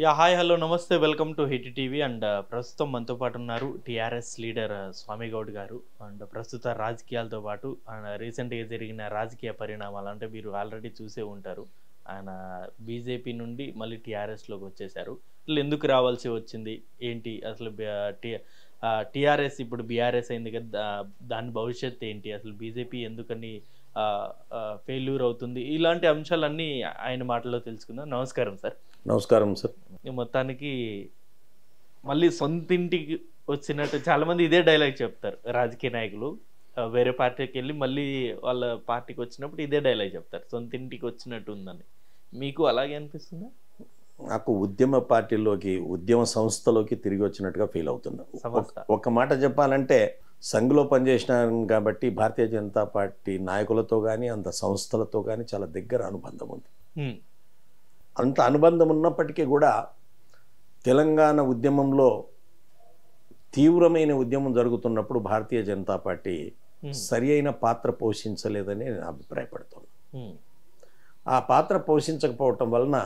Yeah hi hello namaste welcome to hit TV. And uh, ప్రస్తుతం మనతో పాటు ఉన్నారు టీఆర్ఎస్ లీడర్ uh, స్వామి గౌడ్ గారు. అండ్ ప్రస్తుత రాజకీయాలతో పాటు ఆయన రీసెంట్గా జరిగిన రాజకీయ పరిణామాలు అంటే మీరు ఆల్రెడీ చూసే ఉంటారు. ఆయన uh, బీజేపీ నుండి మళ్ళీ టీఆర్ఎస్లోకి వచ్చేసారు. అసలు ఎందుకు రావాల్సి వచ్చింది? ఏంటి అసలు టీఆర్ఎస్ ఇప్పుడు బీఆర్ఎస్ అయింది కదా దాని భవిష్యత్ ఏంటి? అసలు బీజేపీ ఎందుకని ఫెయిల్యూర్ అవుతుంది? ఇలాంటి అంశాలన్నీ ఆయన మాటల్లో తెలుసుకుందాం. నమస్కారం సార్. నమస్కారం సార్ మొత్తానికి మళ్ళీ సొంతింటికి వచ్చినట్టు చాలా మంది ఇదే డైలాగ్ చెప్తారు రాజకీయ నాయకులు. వేరే పార్టీకి వెళ్ళి మళ్ళీ వాళ్ళ పార్టీకి వచ్చినప్పుడు ఇదే డైలాగ్ చెప్తారు సొంతింటికి వచ్చినట్టు ఉందని. మీకు అలాగే అనిపిస్తుందా? నాకు ఉద్యమ పార్టీలోకి ఉద్యమ సంస్థలోకి తిరిగి వచ్చినట్టుగా ఫీల్ అవుతున్నా సంస్థ. ఒక- మాట చెప్పాలంటే సంఘ్లో పనిచేసినాను కాబట్టి భారతీయ జనతా పార్టీ నాయకులతో కానీ అంత సంస్థలతో కానీ చాలా దగ్గర అనుబంధం ఉంది. అంత అనుబంధం ఉన్నప్పటికీ కూడా తెలంగాణ ఉద్యమంలో తీవ్రమైన ఉద్యమం జరుగుతున్నప్పుడు భారతీయ జనతా పార్టీ హ్మ్. సరి అయిన పాత్ర పోషించలేదని నేను అభిప్రాయపడుతున్నాను హ్మ్. ఆ పాత్ర పోషించకపోవటం వలన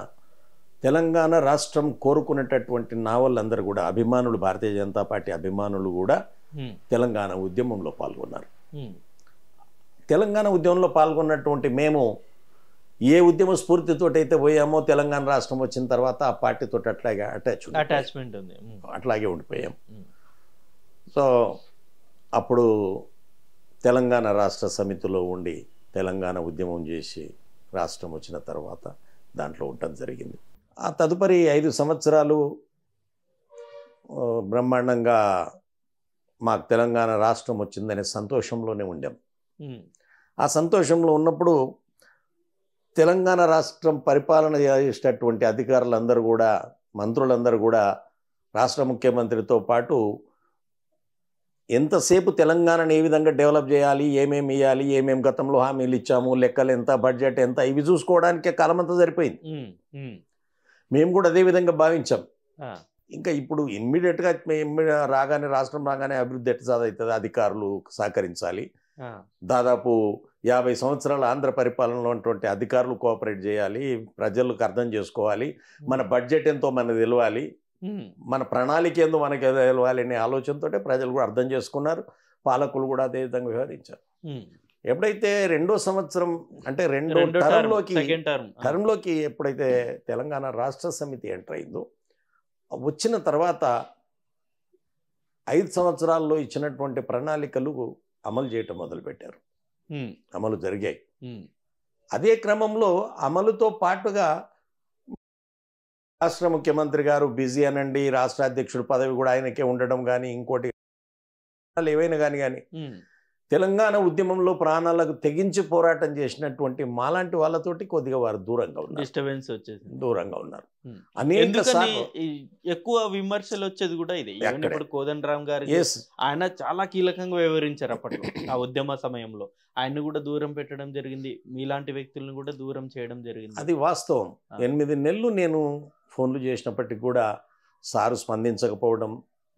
తెలంగాణ రాష్ట్రం కోరుకునేటటువంటి నావళ్ళందరూ కూడా అభిమానులు భారతీయ జనతా పార్టీ అభిమానులు కూడా హ్మ్. తెలంగాణ ఉద్యమంలో పాల్గొన్నారు. తెలంగాణ ఉద్యమంలో పాల్గొన్నటువంటి మేము ఏ ఉద్యమ స్ఫూర్తితోటైతే పోయామో తెలంగాణ రాష్ట్రం వచ్చిన తర్వాత ఆ పార్టీతో అట్లాగే అటాచ్. అటాచ్మెంట్ ఉంది. అట్లాగే ఉండిపోయాం. సో అప్పుడు తెలంగాణ రాష్ట్ర సమితిలో ఉండి తెలంగాణ ఉద్యమం చేసి రాష్ట్రం వచ్చిన తర్వాత దాంట్లో ఉండటం జరిగింది ఆ తదుపరి ఐదు సంవత్సరాలు బ్రహ్మాండంగా మాకు తెలంగాణ రాష్ట్రం వచ్చిందనే సంతోషంలోనే ఉండాం. ఆ సంతోషంలో ఉన్నప్పుడు తెలంగాణ రాష్ట్రం పరిపాలన చేసేటటువంటి అధికారులందరూ కూడా మంత్రులందరూ కూడా రాష్ట్ర ముఖ్యమంత్రితో పాటు ఎంతసేపు తెలంగాణను ఏ విధంగా డెవలప్ చేయాలి ఏమేమి ఇవ్వాలి ఏమేమి గతంలో హామీలు ఇచ్చాము లెక్కలు ఎంత బడ్జెట్ ఎంత ఇవి చూసుకోవడానికే కాలమంతా సరిపోయింది హ్మ్. హ్మ్. మేము కూడా అదే విధంగా భావించాం. ఇంకా ఇప్పుడు ఇమ్మీడియట్గా రాగానే రాష్ట్రం రాగానే అభివృద్ధి ఎట్లా సాధవుతుంది అధికారులు సహకరించాలి. దాదాపు యాభై సంవత్సరాల ఆంధ్ర పరిపాలనలో ఉన్నటువంటి అధికారులు కోఆపరేట్ చేయాలి ప్రజలకు అర్థం చేసుకోవాలి మన బడ్జెట్ ఎంతో మనకు తెలియాలి. మన ప్రణాళిక ఏందో మనకి తెలియాలి అనే ఆలోచనతో ప్రజలు కూడా అర్థం చేసుకున్నారు పాలకులు కూడా అదే విధంగా వ్యవహరించారు. ఎప్పుడైతే రెండో సంవత్సరం అంటే రెండో రెండో టర్మ్ టర్మ్లోకి టర్మ్లోకి ఎప్పుడైతే తెలంగాణ రాష్ట్ర సమితి ఎంటర్ అయిందో వచ్చిన తర్వాత ఐదు సంవత్సరాల్లో ఇచ్చినటువంటి ప్రణాళికలు అమలు చేయటం మొదలుపెట్టారు. అమలు జరిగాయి. అదే క్రమంలో అమలుతో పాటుగా రాష్ట్ర ముఖ్యమంత్రి గారు బిజీ అనండి రాష్ట్ర అధ్యక్షుడు పదవి కూడా ఆయనకే ఉండడం కానీ ఇంకోటి ఏవైనా కానీ కానీ. తెలంగాణ ఉద్యమంలో ప్రాణాలకు తెగించి పోరాటం చేసినటువంటి మాలాంటి వాళ్ళతోటి కొద్దిగా వారు దూరంగా ఉన్నారు డిస్టర్బెన్స్ వచ్చేసింది దూరంగా ఉన్నారు. అనేక ఎక్కువ విమర్శలు వచ్చేది కూడా ఇది. ఇప్పుడు కోదండరామ్ గారు ఆయన చాలా కీలకంగా వ్యవహరించారు అప్పట్లో ఆ ఉద్యమ సమయంలో ఆయన్ని కూడా దూరం పెట్టడం జరిగింది మీలాంటి వ్యక్తులను కూడా దూరం చేయడం జరిగింది అది వాస్తవం. ఎనిమిది నెలలు నేను ఫోన్లు చేసినప్పటికీ కూడా సారు స్పందించకపోవడం.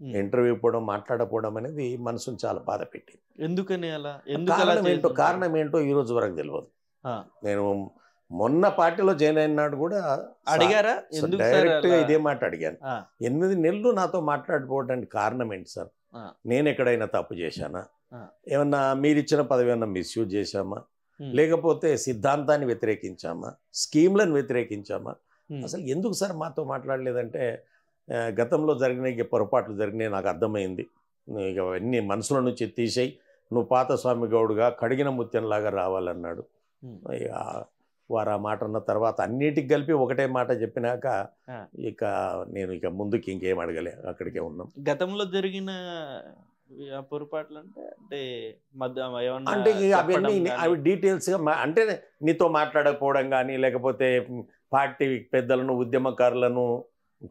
ఇంటర్వ్యూ పోవడం మాట్లాడకపోవడం అనేది మనసును చాలా బాధ పెట్టింది. ఎందుకని అలా? కారణం ఏంటో? కారణం ఏంటో ఈ రోజు వరకు తెలియదు. నేను మొన్న పార్టీలో జాయిన్ అయినాడు కూడా అడిగారా? డైరెక్ట్గా? ఇదే మాట అడిగాను. ఎనిమిది నెలలు నాతో మాట్లాడిపోవడానికి కారణం ఏంటి సార్. నేను ఎక్కడైనా తప్పు చేశానా. ఏమన్నా మీరు ఇచ్చిన పదవి ఏమన్నా మిస్యూజ్ చేశామా. లేకపోతే సిద్ధాంతాన్ని వ్యతిరేకించామా? స్కీమ్లను వ్యతిరేకించామా? అసలు ఎందుకు సార్ మాతో మాట్లాడలేదంటే గతంలో జరిగిన ఇక పొరపాట్లు జరిగినాయి నాకు అర్థమైంది. ఇక అవన్నీ మనసులో నుంచి తీసేయి నువ్వు పాత స్వామి గౌడుగా కడిగిన ముత్యంలాగా రావాలన్నాడు. ఇక వారు ఆ మాట అన్న తర్వాత అన్నిటికి కలిపి ఒకటే మాట చెప్పినాక. ఇక నేను ఇక ముందుకి ఇంకేం అడగలే అక్కడికే ఉన్నాం. గతంలో జరిగిన పొరపాట్లు అంటే అంటే అంటే అవన్నీ అవి డీటెయిల్స్గా అంటే నీతో మాట్లాడకపోవడం కానీ లేకపోతే పార్టీ పెద్దలను ఉద్యమకారులను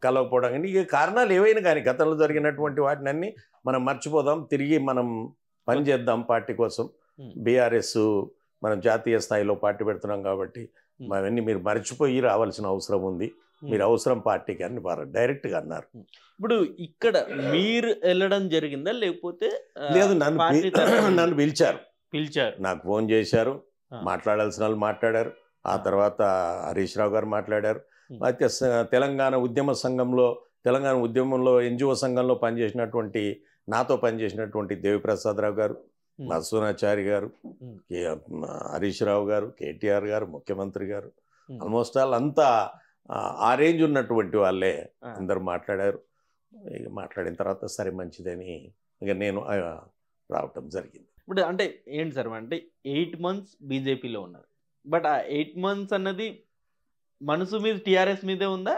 కలవకపోవడం కానీ ఇక కారణాలు ఏవైనా కానీ గతంలో జరిగినటువంటి వాటిని అన్ని మనం మర్చిపోదాం తిరిగి మనం పనిచేద్దాం పార్టీ కోసం. బీఆర్ఎస్ మనం జాతీయ స్థాయిలో పార్టీ పెడుతున్నాం కాబట్టి. అవన్నీ మీరు మర్చిపోయి రావాల్సిన అవసరం ఉంది. మీరు అవసరం పార్టీకి అని వారు డైరెక్ట్గా అన్నారు ఇప్పుడు ఇక్కడ మీరు వెళ్ళడం జరిగిందా లేకపోతే లేదు నన్ను నన్ను పిలిచారు పిలిచారు నాకు ఫోన్ చేశారు. మాట్లాడాల్సిన వాళ్ళు మాట్లాడారు ఆ. తర్వాత హరీష్ రావు గారు మాట్లాడారు. అయితే తెలంగాణ ఉద్యమ సంఘంలో తెలంగాణ ఉద్యమంలో ఎన్జిఓ సంఘంలో పనిచేసినటువంటి నాతో పనిచేసినటువంటి దేవిప్రసాదరావు గారు. మత్సూనాచారి గారు హరీష్ రావు గారు కేటీఆర్ గారు ముఖ్యమంత్రి గారు. ఆల్మోస్ట్ ఆల్ అంతా ఆ, రేంజ్ ఉన్నటువంటి వాళ్ళే. అందరు మాట్లాడారు ఇక మాట్లాడిన తర్వాత సరే మంచిదని ఇక నేను రావటం జరిగింది ఇప్పుడు అంటే ఏంటి సార్ అంటే ఎయిట్ మంత్స్ బీజేపీలో ఉన్నారు బట్ ఆ ఎయిట్ మంత్స్ అన్నది మనసు మీద టిఆర్ఎస్ మీదే ఉందా?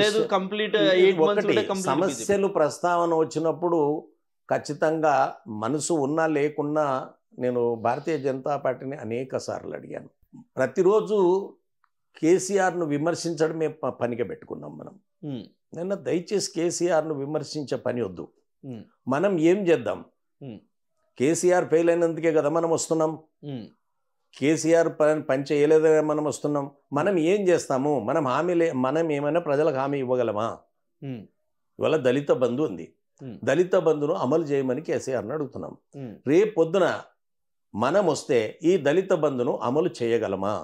లేదు కంప్లీట్ ఒకటి. సమస్యలు ప్రస్తావన వచ్చినప్పుడు ఖచ్చితంగా మనసు ఉన్నా లేకున్నా నేను భారతీయ జనతా పార్టీని అనేక సార్లు అడిగాను. ప్రతిరోజు కేసీఆర్ను విమర్శించడమే పనిగా పెట్టుకున్నాం మనం. నిన్న దయచేసి కేసీఆర్ను విమర్శించే పని వద్దు. మనం ఏం చేద్దాం. కేసీఆర్ ఫెయిల్ అయినందుకే కదా మనం వస్తున్నాం. కేసీఆర్ పని పని చేయలేదే మనం వస్తున్నాం. మనం ఏం చేస్తాము? మనం హామీలే మనం ఏమైనా ప్రజలకు హామీ ఇవ్వగలమా? ఇవాళ దళిత బంధు ఉంది. దళిత బంధును అమలు చేయమని కేసీఆర్ని అడుగుతున్నాం. రేపు పొద్దున మనం వస్తే ఈ దళిత బంధును అమలు చేయగలమా?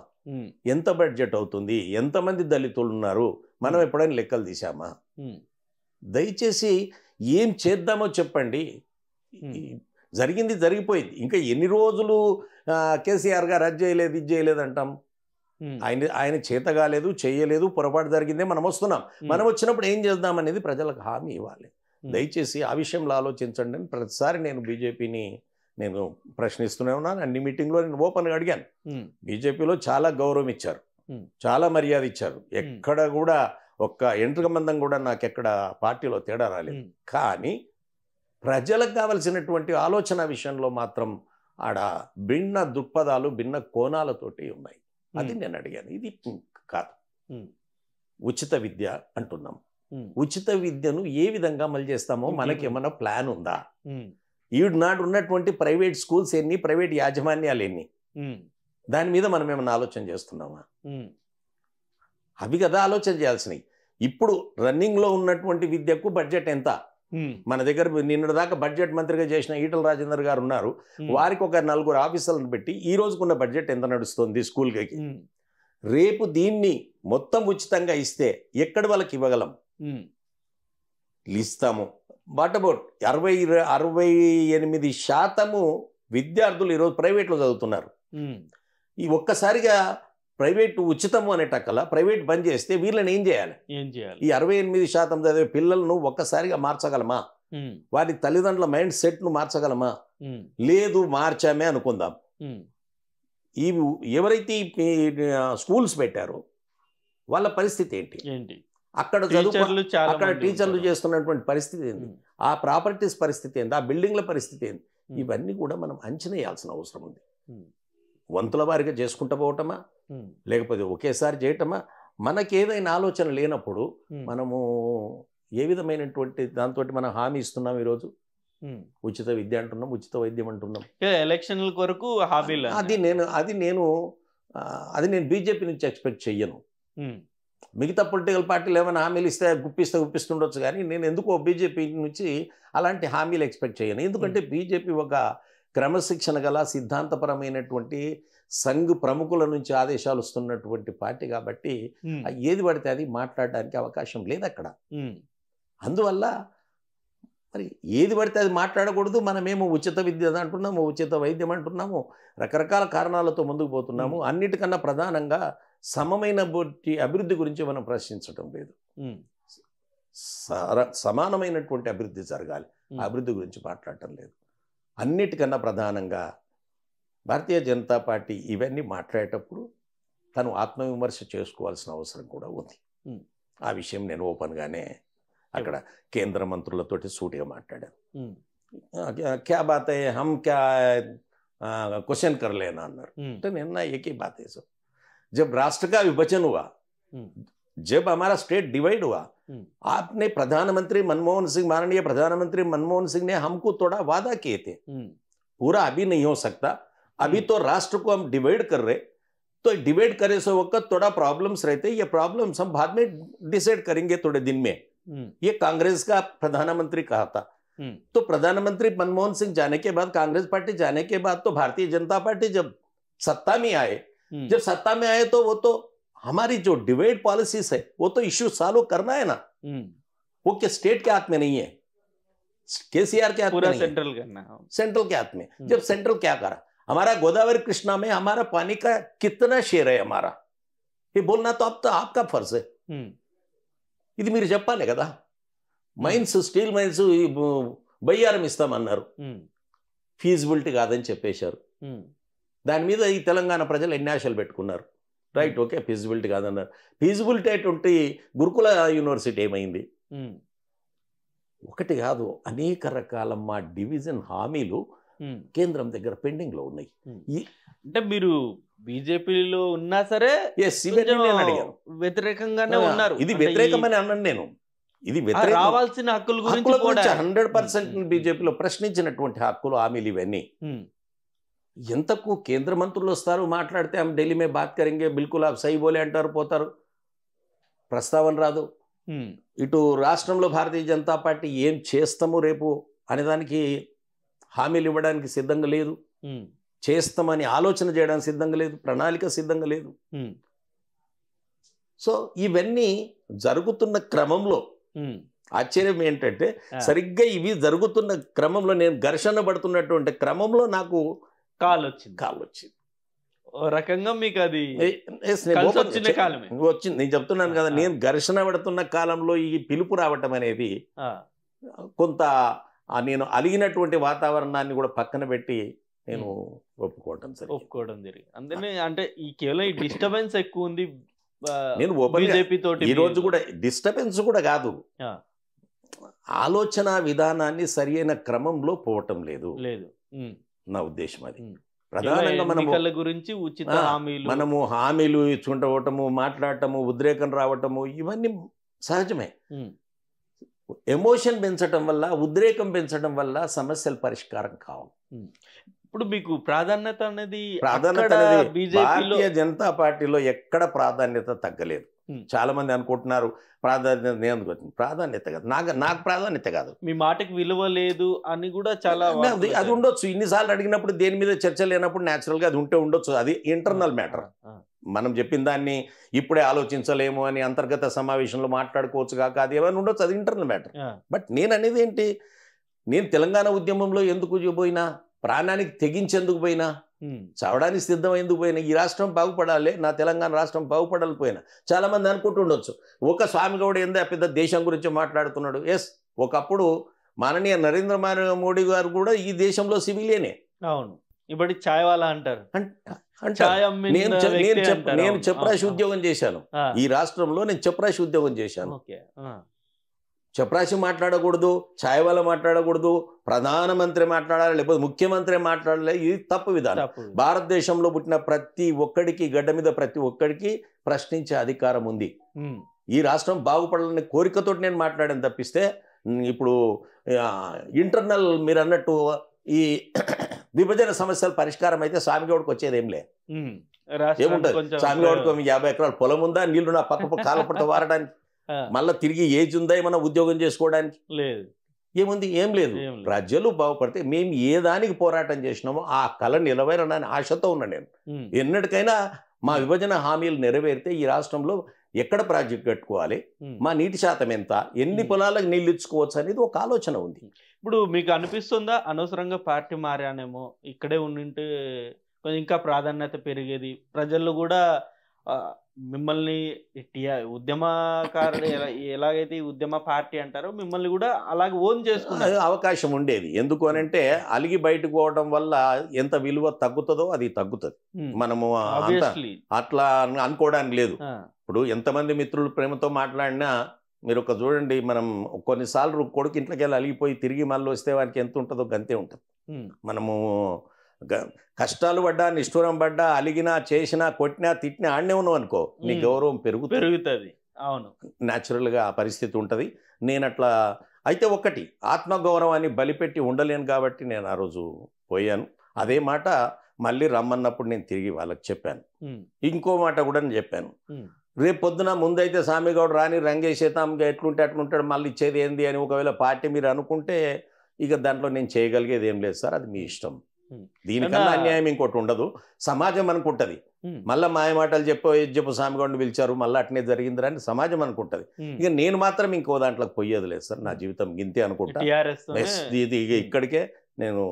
ఎంత బడ్జెట్ అవుతుంది? ఎంతమంది దళితులు ఉన్నారు? మనం ఎప్పుడైనా లెక్కలు తీసామా దయచేసి ఏం చేద్దామో చెప్పండి. జరిగింది జరిగిపోయింది. ఇంకా ఎన్ని రోజులు కేసీఆర్ గారు అది చేయలేదు ఇది చేయలేదు అంటాం? ఆయన ఆయన చేత కాలేదు చేయలేదు పొరపాటు జరిగిందే మనం వస్తున్నాం. మనం వచ్చినప్పుడు ఏం చేద్దాం అనేది ప్రజలకు హామీ ఇవ్వాలి. దయచేసి ఆ విషయంలో ఆలోచించండి. అని ప్రతిసారి నేను బీజేపీని నేను ప్రశ్నిస్తూనే ఉన్నాను. అన్ని మీటింగ్లో నేను ఓపెన్గా అడిగాను. బీజేపీలో చాలా గౌరవం ఇచ్చారు. చాలా మర్యాద ఇచ్చారు. ఎక్కడ కూడా ఒక్క ఎంట్రుక మందం కూడా నాకు ఎక్కడ పార్టీలో తేడా రాలేదు. కానీ ప్రజలకు కావలసినటువంటి ఆలోచన విషయంలో మాత్రం ఆడ భిన్న దృక్పథాలు భిన్న కోణాలతోటి ఉన్నాయి. అది నేను అడిగాను. ఇది కాదు. ఉచిత విద్య అంటున్నాం. ఉచిత విద్యను ఏ విధంగా అమలు చేస్తామో మనకి ఏమైనా ప్లాన్ ఉందా? ఈడు నాడు ఉన్నటువంటి ప్రైవేట్ స్కూల్స్ ఎన్ని ప్రైవేట్ యాజమాన్యాలు ఎన్ని? దాని మీద మనం ఏమైనా ఆలోచన చేస్తున్నామా? అవి కదా ఆలోచన చేయాల్సినవి. ఇప్పుడు రన్నింగ్లో ఉన్నటువంటి విద్యకు బడ్జెట్ ఎంత? మన దగ్గర నిన్నటి దాకా బడ్జెట్ మంత్రిగా చేసిన ఈటల రాజేందర్ గారు ఉన్నారు. వారికి ఒక నలుగురు ఆఫీసర్లను పెట్టి ఈ రోజుకున్న బడ్జెట్ ఎంత నడుస్తుంది స్కూల్కి రేపు దీన్ని మొత్తం ఉచితంగా ఇస్తే ఎక్కడ వాళ్ళకి ఇవ్వగలం? ఇస్తాము వాట్ అబౌట్ అరవై అరవై ఎనిమిది శాతము విద్యార్థులు ఈరోజు ప్రైవేట్లో చదువుతున్నారు. ఈ ఒక్కసారిగా ప్రైవేట్ ఉచితము అనేటక్కల ప్రైవేట్ బంద్ చేస్తే వీళ్ళని ఏం చేయాలి? ఏం చేయాలి? ఈ అరవై ఎనిమిది శాతం చదివే పిల్లలను ఒక్కసారిగా మార్చగలమా? వారి తల్లిదండ్రుల మైండ్ సెట్ను మార్చగలమా? లేదు మార్చామే అనుకుందాం. ఈ ఎవరైతే స్కూల్స్ పెట్టారో వాళ్ళ పరిస్థితి ఏంటి? ఏంటి? అక్కడ చదువు అక్కడ టీచర్లు. చేస్తున్నటువంటి పరిస్థితి ఏంటి ఉమ్, ఆ ప్రాపర్టీస్ పరిస్థితి ఏంటి ఆ బిల్డింగ్ల పరిస్థితి ఏంటి ఉమ్, ఇవన్నీ కూడా మనం అంచనా వేయాల్సిన అవసరం ఉంది. వంతుల వారిగా చేసుకుంటూ పోవటమా? లేకపోతే ఒకేసారి చేయటమా? మనకి ఏదైనా ఆలోచన లేనప్పుడు మనము ఏ విధమైనటువంటి దాంతో మనం హామీ ఇస్తున్నాం ఈరోజు. ఉచిత విద్య అంటున్నాం ఉచిత వైద్యం అంటున్నాం. ఎలక్షన్ల కొరకు హాబీలు అది నేను అది నేను అది నేను బీజేపీ నుంచి ఎక్స్పెక్ట్ చెయ్యను. మిగతా పొలిటికల్ పార్టీలు ఏమైనా హామీలు ఇస్తే గుప్పిస్తే గుప్పిస్తుండొచ్చు కానీ నేను ఎందుకో బీజేపీ నుంచి అలాంటి హామీలు ఎక్స్పెక్ట్ చేయను ఎందుకంటే బీజేపీ ఒక క్రమశిక్షణ గల సిద్ధాంతపరమైనటువంటి సంఘ్ ప్రముఖుల నుంచి ఆదేశాలు వస్తున్నటువంటి పార్టీ కాబట్టి ఏది పడితే అది మాట్లాడడానికి అవకాశం లేదు అక్కడ. అందువల్ల మరి ఏది పడితే అది మాట్లాడకూడదు. మనమేమో ఉచిత విద్య అంటున్నాము ఉచిత వైద్యం అంటున్నాము రకరకాల కారణాలతో ముందుకు పోతున్నాము. అన్నిటికన్నా ప్రధానంగా సమమైన అభివృద్ధి గురించి మనం ప్రశ్నించడం లేదు. సమానమైనటువంటి అభివృద్ధి జరగాలి. అభివృద్ధి గురించి మాట్లాడటం లేదు. అన్నిటికన్నా ప్రధానంగా భారతీయ జనతా పార్టీ ఇవన్నీ మాట్లాడేటప్పుడు తను ఆత్మవిమర్శ చేసుకోవాల్సిన అవసరం కూడా ఉంది ఉమ్. ఆ విషయం నేను ఓపెన్గానే అక్కడ కేంద్ర మంత్రులతోటి సూటిగా మాట్లాడాను ఉమ్, ఆ, క్యా- క్యా బాత్ హై హమ్ క్యా क्वेश्चन कर लेना అన్నారు ఉమ్, तो नहीं ना एक ही बात है सब जब राष्ट्र का विभाजन हुआ हम्म। जब हमारा स्टेट डिवाइड हुआ हम्म। आपने प्रधानमंत्री मनमोहन सिंह माननीय प्रधानमंत्री मनमोहन सिंह ने हमको थोड़ा वादा किए थे ఉమ్, पूरा अभी नहीं हो सकता अभी तो राष्ट्र को हम डिवाइड कर रहे तो डिवाइड करे से वक्त थोड़ा प्रॉब्लम्स रहते ये प्रॉब्लम्स हम बाद में डिसाइड करेंगे थोड़े दिन में। ये कांग्रेस का प्रधानमंत्री कहा था। तो प्रधानमंत्री मनमोहन सिंह जाने के बाद कांग्रेस पार्टी जाने के बाद तो भारतीय जनता पार्टी जब सत्ता में आए जब सत्ता में आए तो वो तो हमारी जो डिवाइड पॉलिसीज़ है वो तो इश्यू सॉल्व करना है ना। वो क्या स्टेट के हाथ में नहीं है। केसीआर के हाथ में सेंट्रल करना सेंट्रल के हाथ में। जब सेंट्रल क्या करा? हमारा गोदावरी कृष्णा में हमारा पानी का कितना शेयर है हमारा ये बोलना तो अब तो आपका फर्ज है ఉమ్. ఇది మీరు చెప్పాలి కదా మైన్స్ స్టీల్ మైన్స్ బయ్యారం ఇస్తామన్నారు ఉమ్. ఫీజిబిలిటీ కాదని చెప్పేశారు ఉమ్. దాని మీద ఈ తెలంగాణ ప్రజలు ఎన్ని ఆశలు పెట్టుకున్నారు రైట్ ఓకే ఫీజిబిలిటీ కాదన్నారు ఫీజిబిలిటీ అటువంటి గురుకుల యూనివర్సిటీ ఏమైంది ఉమ్. ఒకటి కాదు అనేక రకాల మా డివిజన్ హామీలు ఉమ్. కేంద్రం దగ్గర పెండింగ్లో ఉన్నాయి. అంటే మీరు బీజేపీలో ఉన్నా సరే వ్యతిరేకంగానే ఉన్నారు. ఇది వ్యతిరేకమని అన్నాను నేను. ఇది రావాల్సిన హక్కుల గురించి హండ్రెడ్ పర్సెంట్. బీజేపీలో ప్రశ్నించినటువంటి హక్కులు హామీలు ఇవన్నీ. ఎంతకు కేంద్ర మంత్రులు వస్తారు మాట్లాడితే ఆమె ఢిల్లీ మే బాత్ కరెంగే బిల్కుల్ ఆప్ సై బోలే అంటారు పోతారు. ప్రస్తావన రాదు. ఇటు రాష్ట్రంలో భారతీయ జనతా పార్టీ ఏం చేస్తాము రేపు అనేదానికి హామీలు ఇవ్వడానికి సిద్ధంగా లేదు. చేస్తామని ఆలోచన చేయడానికి సిద్ధంగా లేదు ప్రణాళిక సిద్ధంగా లేదు. సో ఇవన్నీ జరుగుతున్న క్రమంలో. ఆశ్చర్యం ఏంటంటే. సరిగ్గా ఇవి జరుగుతున్న క్రమంలో నేను ఘర్షణ పడుతున్నటువంటి క్రమంలో నాకు కాల్ వచ్చింది కాల్ వచ్చింది రకంగా మీకు అది. వచ్చింది నేను చెప్తున్నాను కదా. నేను ఘర్షణ పడుతున్న కాలంలో ఈ పిలుపు రావటం అనేది. కొంత నేను అలిగినటువంటి వాతావరణాన్ని కూడా పక్కన పెట్టి నేను ఒప్పుకోవటం సరే ఒప్పుకోవడం జరిగింది. అందుకని అంటే ఈ కేవలం ఈ డిస్టర్బెన్స్ ఎక్కువ ఉంది నేను ఓపెన్ బీజేపీ తోటి ఈ రోజు కూడా డిస్టర్బెన్స్ కూడా కాదు. ఆలోచన విధానాన్ని సరియైన క్రమంలో పోవటం లేదు. లేదు. నా ఉద్దేశం అది. ప్రధానంగా ఎన్నికల గురించి ఉచిత హామీలు. మనము హామీలు ఇచ్చుకుంటవటము మాట్లాడటము ఉద్రేకం రావటము ఇవన్నీ సహజమే. ఎమోషన్ పెంచడం వల్ల ఉద్రేకం పెంచడం వల్ల సమస్యల పరిష్కారం కావు. ఇప్పుడు మీకు ప్రాధాన్యత అనేది ప్రాధాన్యత భారతీయ జనతా పార్టీలో ఎక్కడ ప్రాధాన్యత తగ్గలేదు. చాలా మంది అనుకుంటున్నారు ప్రాధాన్యత నేను. ప్రాధాన్యత కాదు. నాకు నాకు ప్రాధాన్యత కాదు. మీ మాటకి విలువ లేదు అని కూడా చాలా అది. ఉండొచ్చు. ఇన్నిసార్లు అడిగినప్పుడు దేని మీద చర్చ లేనప్పుడు natural గా అది ఉంటే ఉండొచ్చు. అది ఇంటర్నల్ మ్యాటర్ మనం చెప్పిన దాన్ని ఇప్పుడే ఆలోచించలేము అని అంతర్గత సమావేశంలో మాట్లాడుకోవచ్చు కాక అది ఏమైనా ఉండొచ్చు అది ఇంటర్నల్ మ్యాటర్. బట్ నేను అనేది ఏంటి? నేను తెలంగాణ ఉద్యమంలో ఎందుకు పోయినా? ప్రాణానికి తెగించేందుకు పోయినా? చావడానికి సిద్ధం ఎందుకు పోయినా? ఈ రాష్ట్రం బాగుపడాలి నా తెలంగాణ రాష్ట్రం బాగుపడాలి పోయినా చాలా మంది అనుకుంటుండొచ్చు ఒక స్వామి గౌడ ఏందా పెద్ద దేశం గురించి మాట్లాడుతున్నాడు. ఎస్ ఒకప్పుడు మాననీయ నరేంద్ర మోడీ గారు కూడా ఈ దేశంలో సివిలియనే. అవును. ఇప్పుడు ఛాయ్ వాళ్ళ అంటారు. నేను నేను ఉద్యోగం చేశాను. ఈ రాష్ట్రంలో నేను చెప్రాసి ఉద్యోగం చేశాను. చపరాసి మాట్లాడకూడదు ఛాయ్ వాళ్ళ మాట్లాడకూడదు ప్రధానమంత్రి మాట్లాడాలి లేకపోతే ముఖ్యమంత్రి మాట్లాడాలి ఇది తప్పు విధానం. భారతదేశంలో పుట్టిన ప్రతి ఒక్కడికి గడ్డ మీద ప్రతి ఒక్కడికి ప్రశ్నించే అధికారం ఉంది. ఈ రాష్ట్రం బాగుపడాలనే కోరికతోటి నేను మాట్లాడాను తప్పిస్తే ఇప్పుడు ఇంటర్నల్ మీరు అన్నట్టు ఈ విభజన సమస్యల పరిష్కారం అయితే స్వామిగౌడ్కి వచ్చేది ఏం లే. ఉమ్, రాష్ట్రానికి ఏముంటుంది? స్వామిగౌడ్కి యాభై ఎకరాల పొలం ఉందా? నీళ్ళు నా పక్క కాలపట్ట వారడానికి. మళ్ళీ తిరిగి ఏజ్ ఉందా? ఏమన్నా ఉద్యోగం చేసుకోవడానికి? లేదు. ఏముంది? ఏం లేదు. లేదు. ప్రజలు బాగుపడితే మేము ఏ దానికి పోరాటం చేసినామో ఆ కళ నిలవేరనని ఆశతో ఉన్నా నేను. ఎన్నటికైనా మా విభజన హామీలు నెరవేరితే ఈ రాష్ట్రంలో ఎక్కడ ప్రాజెక్ట్ కట్టుకోవాలి. మా నీటి శాతం ఎంత? ఎన్ని. పొలాలకు నీళ్ళు ఇచ్చుకోవచ్చు అనేది ఒక ఆలోచన ఉంది. ఇప్పుడు మీకు అనిపిస్తుందా? అనవసరంగా పార్టీ మారానేమో. ఇక్కడే ఉండింటే కొంచెం ఇంకా ప్రాధాన్యత పెరిగేది. ప్రజల్లో కూడా మిమ్మల్ని టిఆర్ ఉద్యమకారుడు ఎలా ఎలాగైతే ఉద్యమ పార్టీ అంటారో మిమ్మల్ని కూడా అలాగే ఓన్ చేసుకున్నారు. అవకాశం ఉండేది. ఎందుకు అనంటే అలిగి బయటకు పోవడం వల్ల ఎంత విలువ తగ్గుతుందో అది తగ్గుతుంది. మనము అట్లా అను- అనుకోవడానికి లేదు. ఇప్పుడు ఎంతమంది మిత్రులు ప్రేమతో మాట్లాడినా మీరు ఒక చూడండి మనం కొన్నిసార్లు కొడుకు ఇంట్లోకి వెళ్ళి అలిగిపోయి తిరిగి మళ్ళీ వస్తే వానికి ఎంత ఉంటుందో గంతే ఉంటుంది. మనము కష్టాలు పడ్డా నిష్ఠూరం పడ్డా అలిగినా చేసినా కొట్టినా తిట్టినా ఆడనే ఉన్నావు అనుకో నీ. గౌరవం పెరుగుతుంది. పెరుగుతుంది. అవును. న్యాచురల్గా ఆ పరిస్థితి ఉంటుంది. నేను అట్లా అయితే ఒకటి ఆత్మగౌరవాన్ని బలిపెట్టి ఉండలేను కాబట్టి నేను ఆ రోజు పోయాను. అదే మాట మళ్ళీ రమ్మన్నప్పుడు నేను తిరిగి వాళ్ళకి చెప్పాను. ఇంకో మాట కూడా నేను చెప్పాను. రేపు పొద్దున ముందైతే స్వామిగౌడ్ రాని రంగేసేతాం ఎట్లుంటే అట్లుంటాడు మళ్ళీ ఇచ్చేది ఏంది అని ఒకవేళ పార్టీ మీరు అనుకుంటే ఇక దాంట్లో నేను చేయగలిగేది ఏం లేదు సార్ అది మీ ఇష్టం. దీనికన్నా అన్యాయం ఇంకోటి ఉండదు. సమాజం అనుకుంటది. మళ్ళా మాయ మాటలు చెప్పు చెప్పు స్వామిగౌడ్ని పిలిచారు మళ్ళీ అట్నే జరిగిందిరా అని సమాజం అనుకుంటది. ఇక నేను మాత్రం ఇంకో దాంట్లోకి పోయేది లేదు సార్ నా జీవితం గింతే అనుకుంటా. ఇది ఇక ఇక్కడికే నేను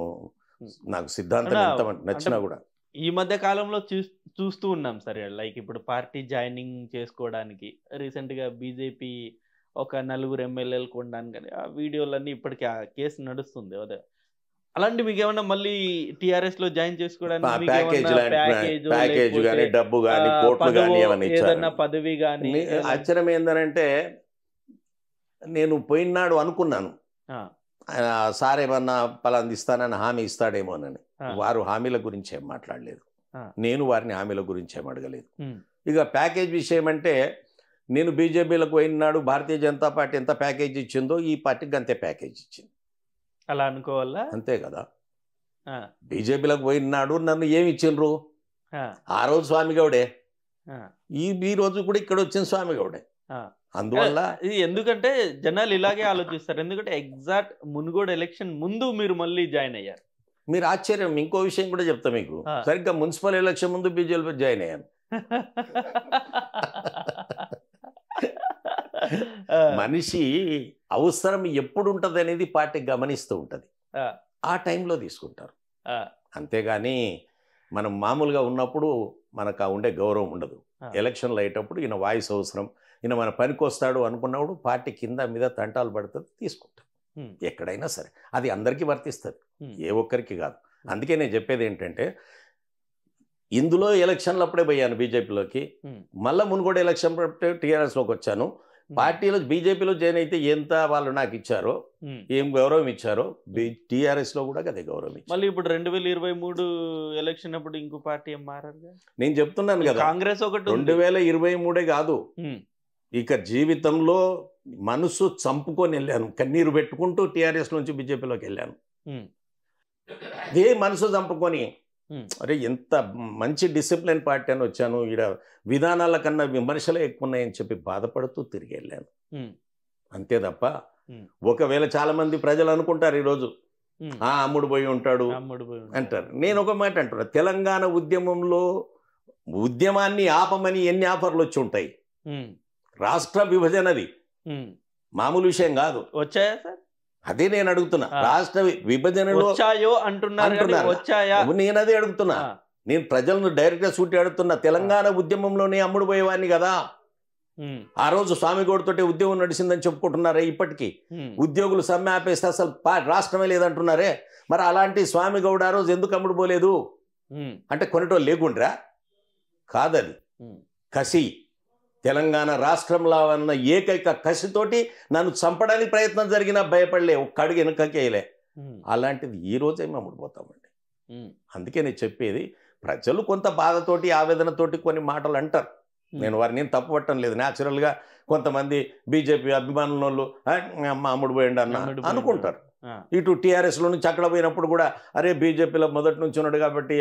నాకు సిద్ధాంతం ఎంత నచ్చినా కూడా. ఈ మధ్య కాలంలో చూ- చూస్తూ ఉన్నాం సరే. లైక్ ఇప్పుడు పార్టీ జాయినింగ్ చేసుకోవడానికి. రీసెంట్గా బీజేపీ ఒక నలుగురు ఎమ్మెల్యేలు కొనడానికి కానీ ఆ వీడియోలన్నీ ఇప్పటికీ ఆ కేసు నడుస్తుంది. అదే. అలాంటి మీకు ఏమన్నా మళ్ళీ టిఆర్ఎస్లో జాయిన్ చేసుకోవడానికి ప్యాకేజ్ కానీ డబ్బు కానీ కోట్లు కానీ ఏదన్నా పదవి కానీ ఆశ్చర్యం ఏంటంటే నేను పోయినాడు అనుకున్నాను. సార్ ఏమన్నా పలాంది ఇస్తానని హామీ ఇస్తాడేమోనని. వారు హామీల గురించి ఏం మాట్లాడలేదు. నేను వారిని హామీల గురించి ఏం అడగలేదు ఇక ప్యాకేజ్ విషయం అంటే నేను బీజేపీలకు పోయినాడు భారతీయ జనతా పార్టీ ఎంత ప్యాకేజ్ ఇచ్చిందో ఈ పార్టీకి అంతే ప్యాకేజ్ ఇచ్చింది. అలా అనుకోవాలా? అంతే కదా. బీజేపీలకు పోయినాడు నన్ను ఏమి ఇచ్చిండ్రు? ఆ, ఆ రోజు స్వామి గౌడే. ఈ ఈ రోజు కూడా ఇక్కడ వచ్చిన స్వామి గౌడే. అందువల్ల ఇది ఎందుకంటే జనాలు ఇలాగే ఆలోచిస్తారు. ఎందుకంటే ఎగ్జాక్ట్ మునుగోడు ఎలక్షన్ ముందు మీరు మళ్ళీ జాయిన్ అయ్యారు. మీరు ఆశ్చర్యం ఇంకో విషయం కూడా చెప్తా మీకు. సరిగ్గా మున్సిపల్ ఎలక్షన్ ముందు బీజేపీ జాయిన్ అయ్యాను. మనిషి అవసరం ఎప్పుడు ఉంటుంది అనేది పార్టీ గమనిస్తూ ఉంటుంది. ఆ. టైంలో తీసుకుంటారు. అంతేగాని మనం మామూలుగా ఉన్నప్పుడు మనకు ఆ ఉండే గౌరవం ఉండదు. ఎలక్షన్లు అయ్యేటప్పుడు ఈయన వాయిస్ అవసరం ఈయన మన పనికి వస్తాడు అనుకున్నప్పుడు పార్టీ కింద మీద తంటాలు పడుతుంది తీసుకుంటాం. ఎక్కడైనా సరే. అది అందరికీ వర్తిస్తుంది. ఏ ఒక్కరికి కాదు. అందుకే నేను చెప్పేది ఏంటంటే ఇందులో ఎలక్షన్లు అప్పుడే పోయాను బీజేపీలోకి. మళ్ళీ మునుగోడు ఎలక్షన్ టీఆర్ఎస్లోకి వచ్చాను. పార్టీలో బీజేపీలో జాయిన్ అయితే ఎంత వాళ్ళు నాకు ఇచ్చారో. ఏం గౌరవం ఇచ్చారో టీఆర్ఎస్లో కూడా అదే గౌరవం ఇచ్చారు. మళ్ళీ ఇప్పుడు రెండు వేల ఇరవై మూడు ఎలక్షన్ అప్పుడు ఇంకో పార్టీ ఏం మారారు నేను చెప్తున్నాను కదా కాంగ్రెస్ ఒకటి. రెండు వేల ఇరవై మూడే కాదు. ఇక జీవితంలో మనసు చంపుకొని వెళ్ళాను. కన్నీరు పెట్టుకుంటూ టీఆర్ఎస్ నుంచి బీజేపీలోకి వెళ్ళాను. అదే మనసు చంపుకొని అరే ఎంత మంచి డిసిప్లిన్ పార్టీ అని వచ్చాను ఈడ విధానాల కన్నా విమర్శలే ఎక్కువ ఉన్నాయని చెప్పి బాధపడుతూ తిరిగి వెళ్ళాను. అంతే తప్ప. ఒకవేళ చాలా మంది ప్రజలు అనుకుంటారు ఈరోజు. ఆ అమ్ముడు పోయి ఉంటాడు. అంటారు. నేను ఒక మాట అంటున్నా తెలంగాణ ఉద్యమంలో ఉద్యమాన్ని ఆపమని ఎన్ని ఆఫర్లు వచ్చి ఉంటాయి? రాష్ట్ర విభజనది. మామూలు విషయం కాదు. వచ్చాయా సార్? అదే నేను అడుగుతున్నా. రాష్ట్ర విభజనలో వచ్చాయో అంటున్నారు నేను అదే అడుగుతున్నా. నేను ప్రజలను డైరెక్ట్గా సూటి అడుగుతున్నా. తెలంగాణ ఉద్యమంలోనే అమ్ముడు పోయేవాడిని కదా. ఆ రోజు స్వామిగౌడ్తోటి ఉద్యమం నడిచిందని చెప్పుకుంటున్నారే ఇప్పటికీ. ఉద్యోగులు సమ్మె ఆపేస్తే అసలు రాష్ట్రమే లేదంటున్నారే. మరి అలాంటి స్వామిగౌడ్ ఆ రోజు ఎందుకు అమ్ముడు పోలేదు? అంటే కొనేటోళ్ళు లేకుండ్రా? కాదది. కసి. తెలంగాణ రాష్ట్రంలో ఉన్న ఏకైక కసితోటి నన్ను చంపడానికి ప్రయత్నం జరిగినా భయపడలే ఒక్క అడుగు వెనుకకేయలే అలాంటిది ఈ రోజే మేము అమ్ముడుపోతామండి. అందుకే నేను చెప్పేది ప్రజలు కొంత బాధతోటి ఆవేదనతోటి కొన్ని మాటలు అంటారు. నేను వారిని ఏం తప్పు పట్టడం లేదు. న్యాచురల్గా కొంతమంది బీజేపీ అభిమానుల వాళ్ళు "ఆ, అమ్మ అమ్ముడు పోయండి అన్న. అనుకుంటారు. ఇటు టీఆర్ఎస్లో నుంచి అక్కడ పోయినప్పుడు కూడా అరే బీజేపీలో మొదటి నుంచి ఉన్నాడు కాబట్టి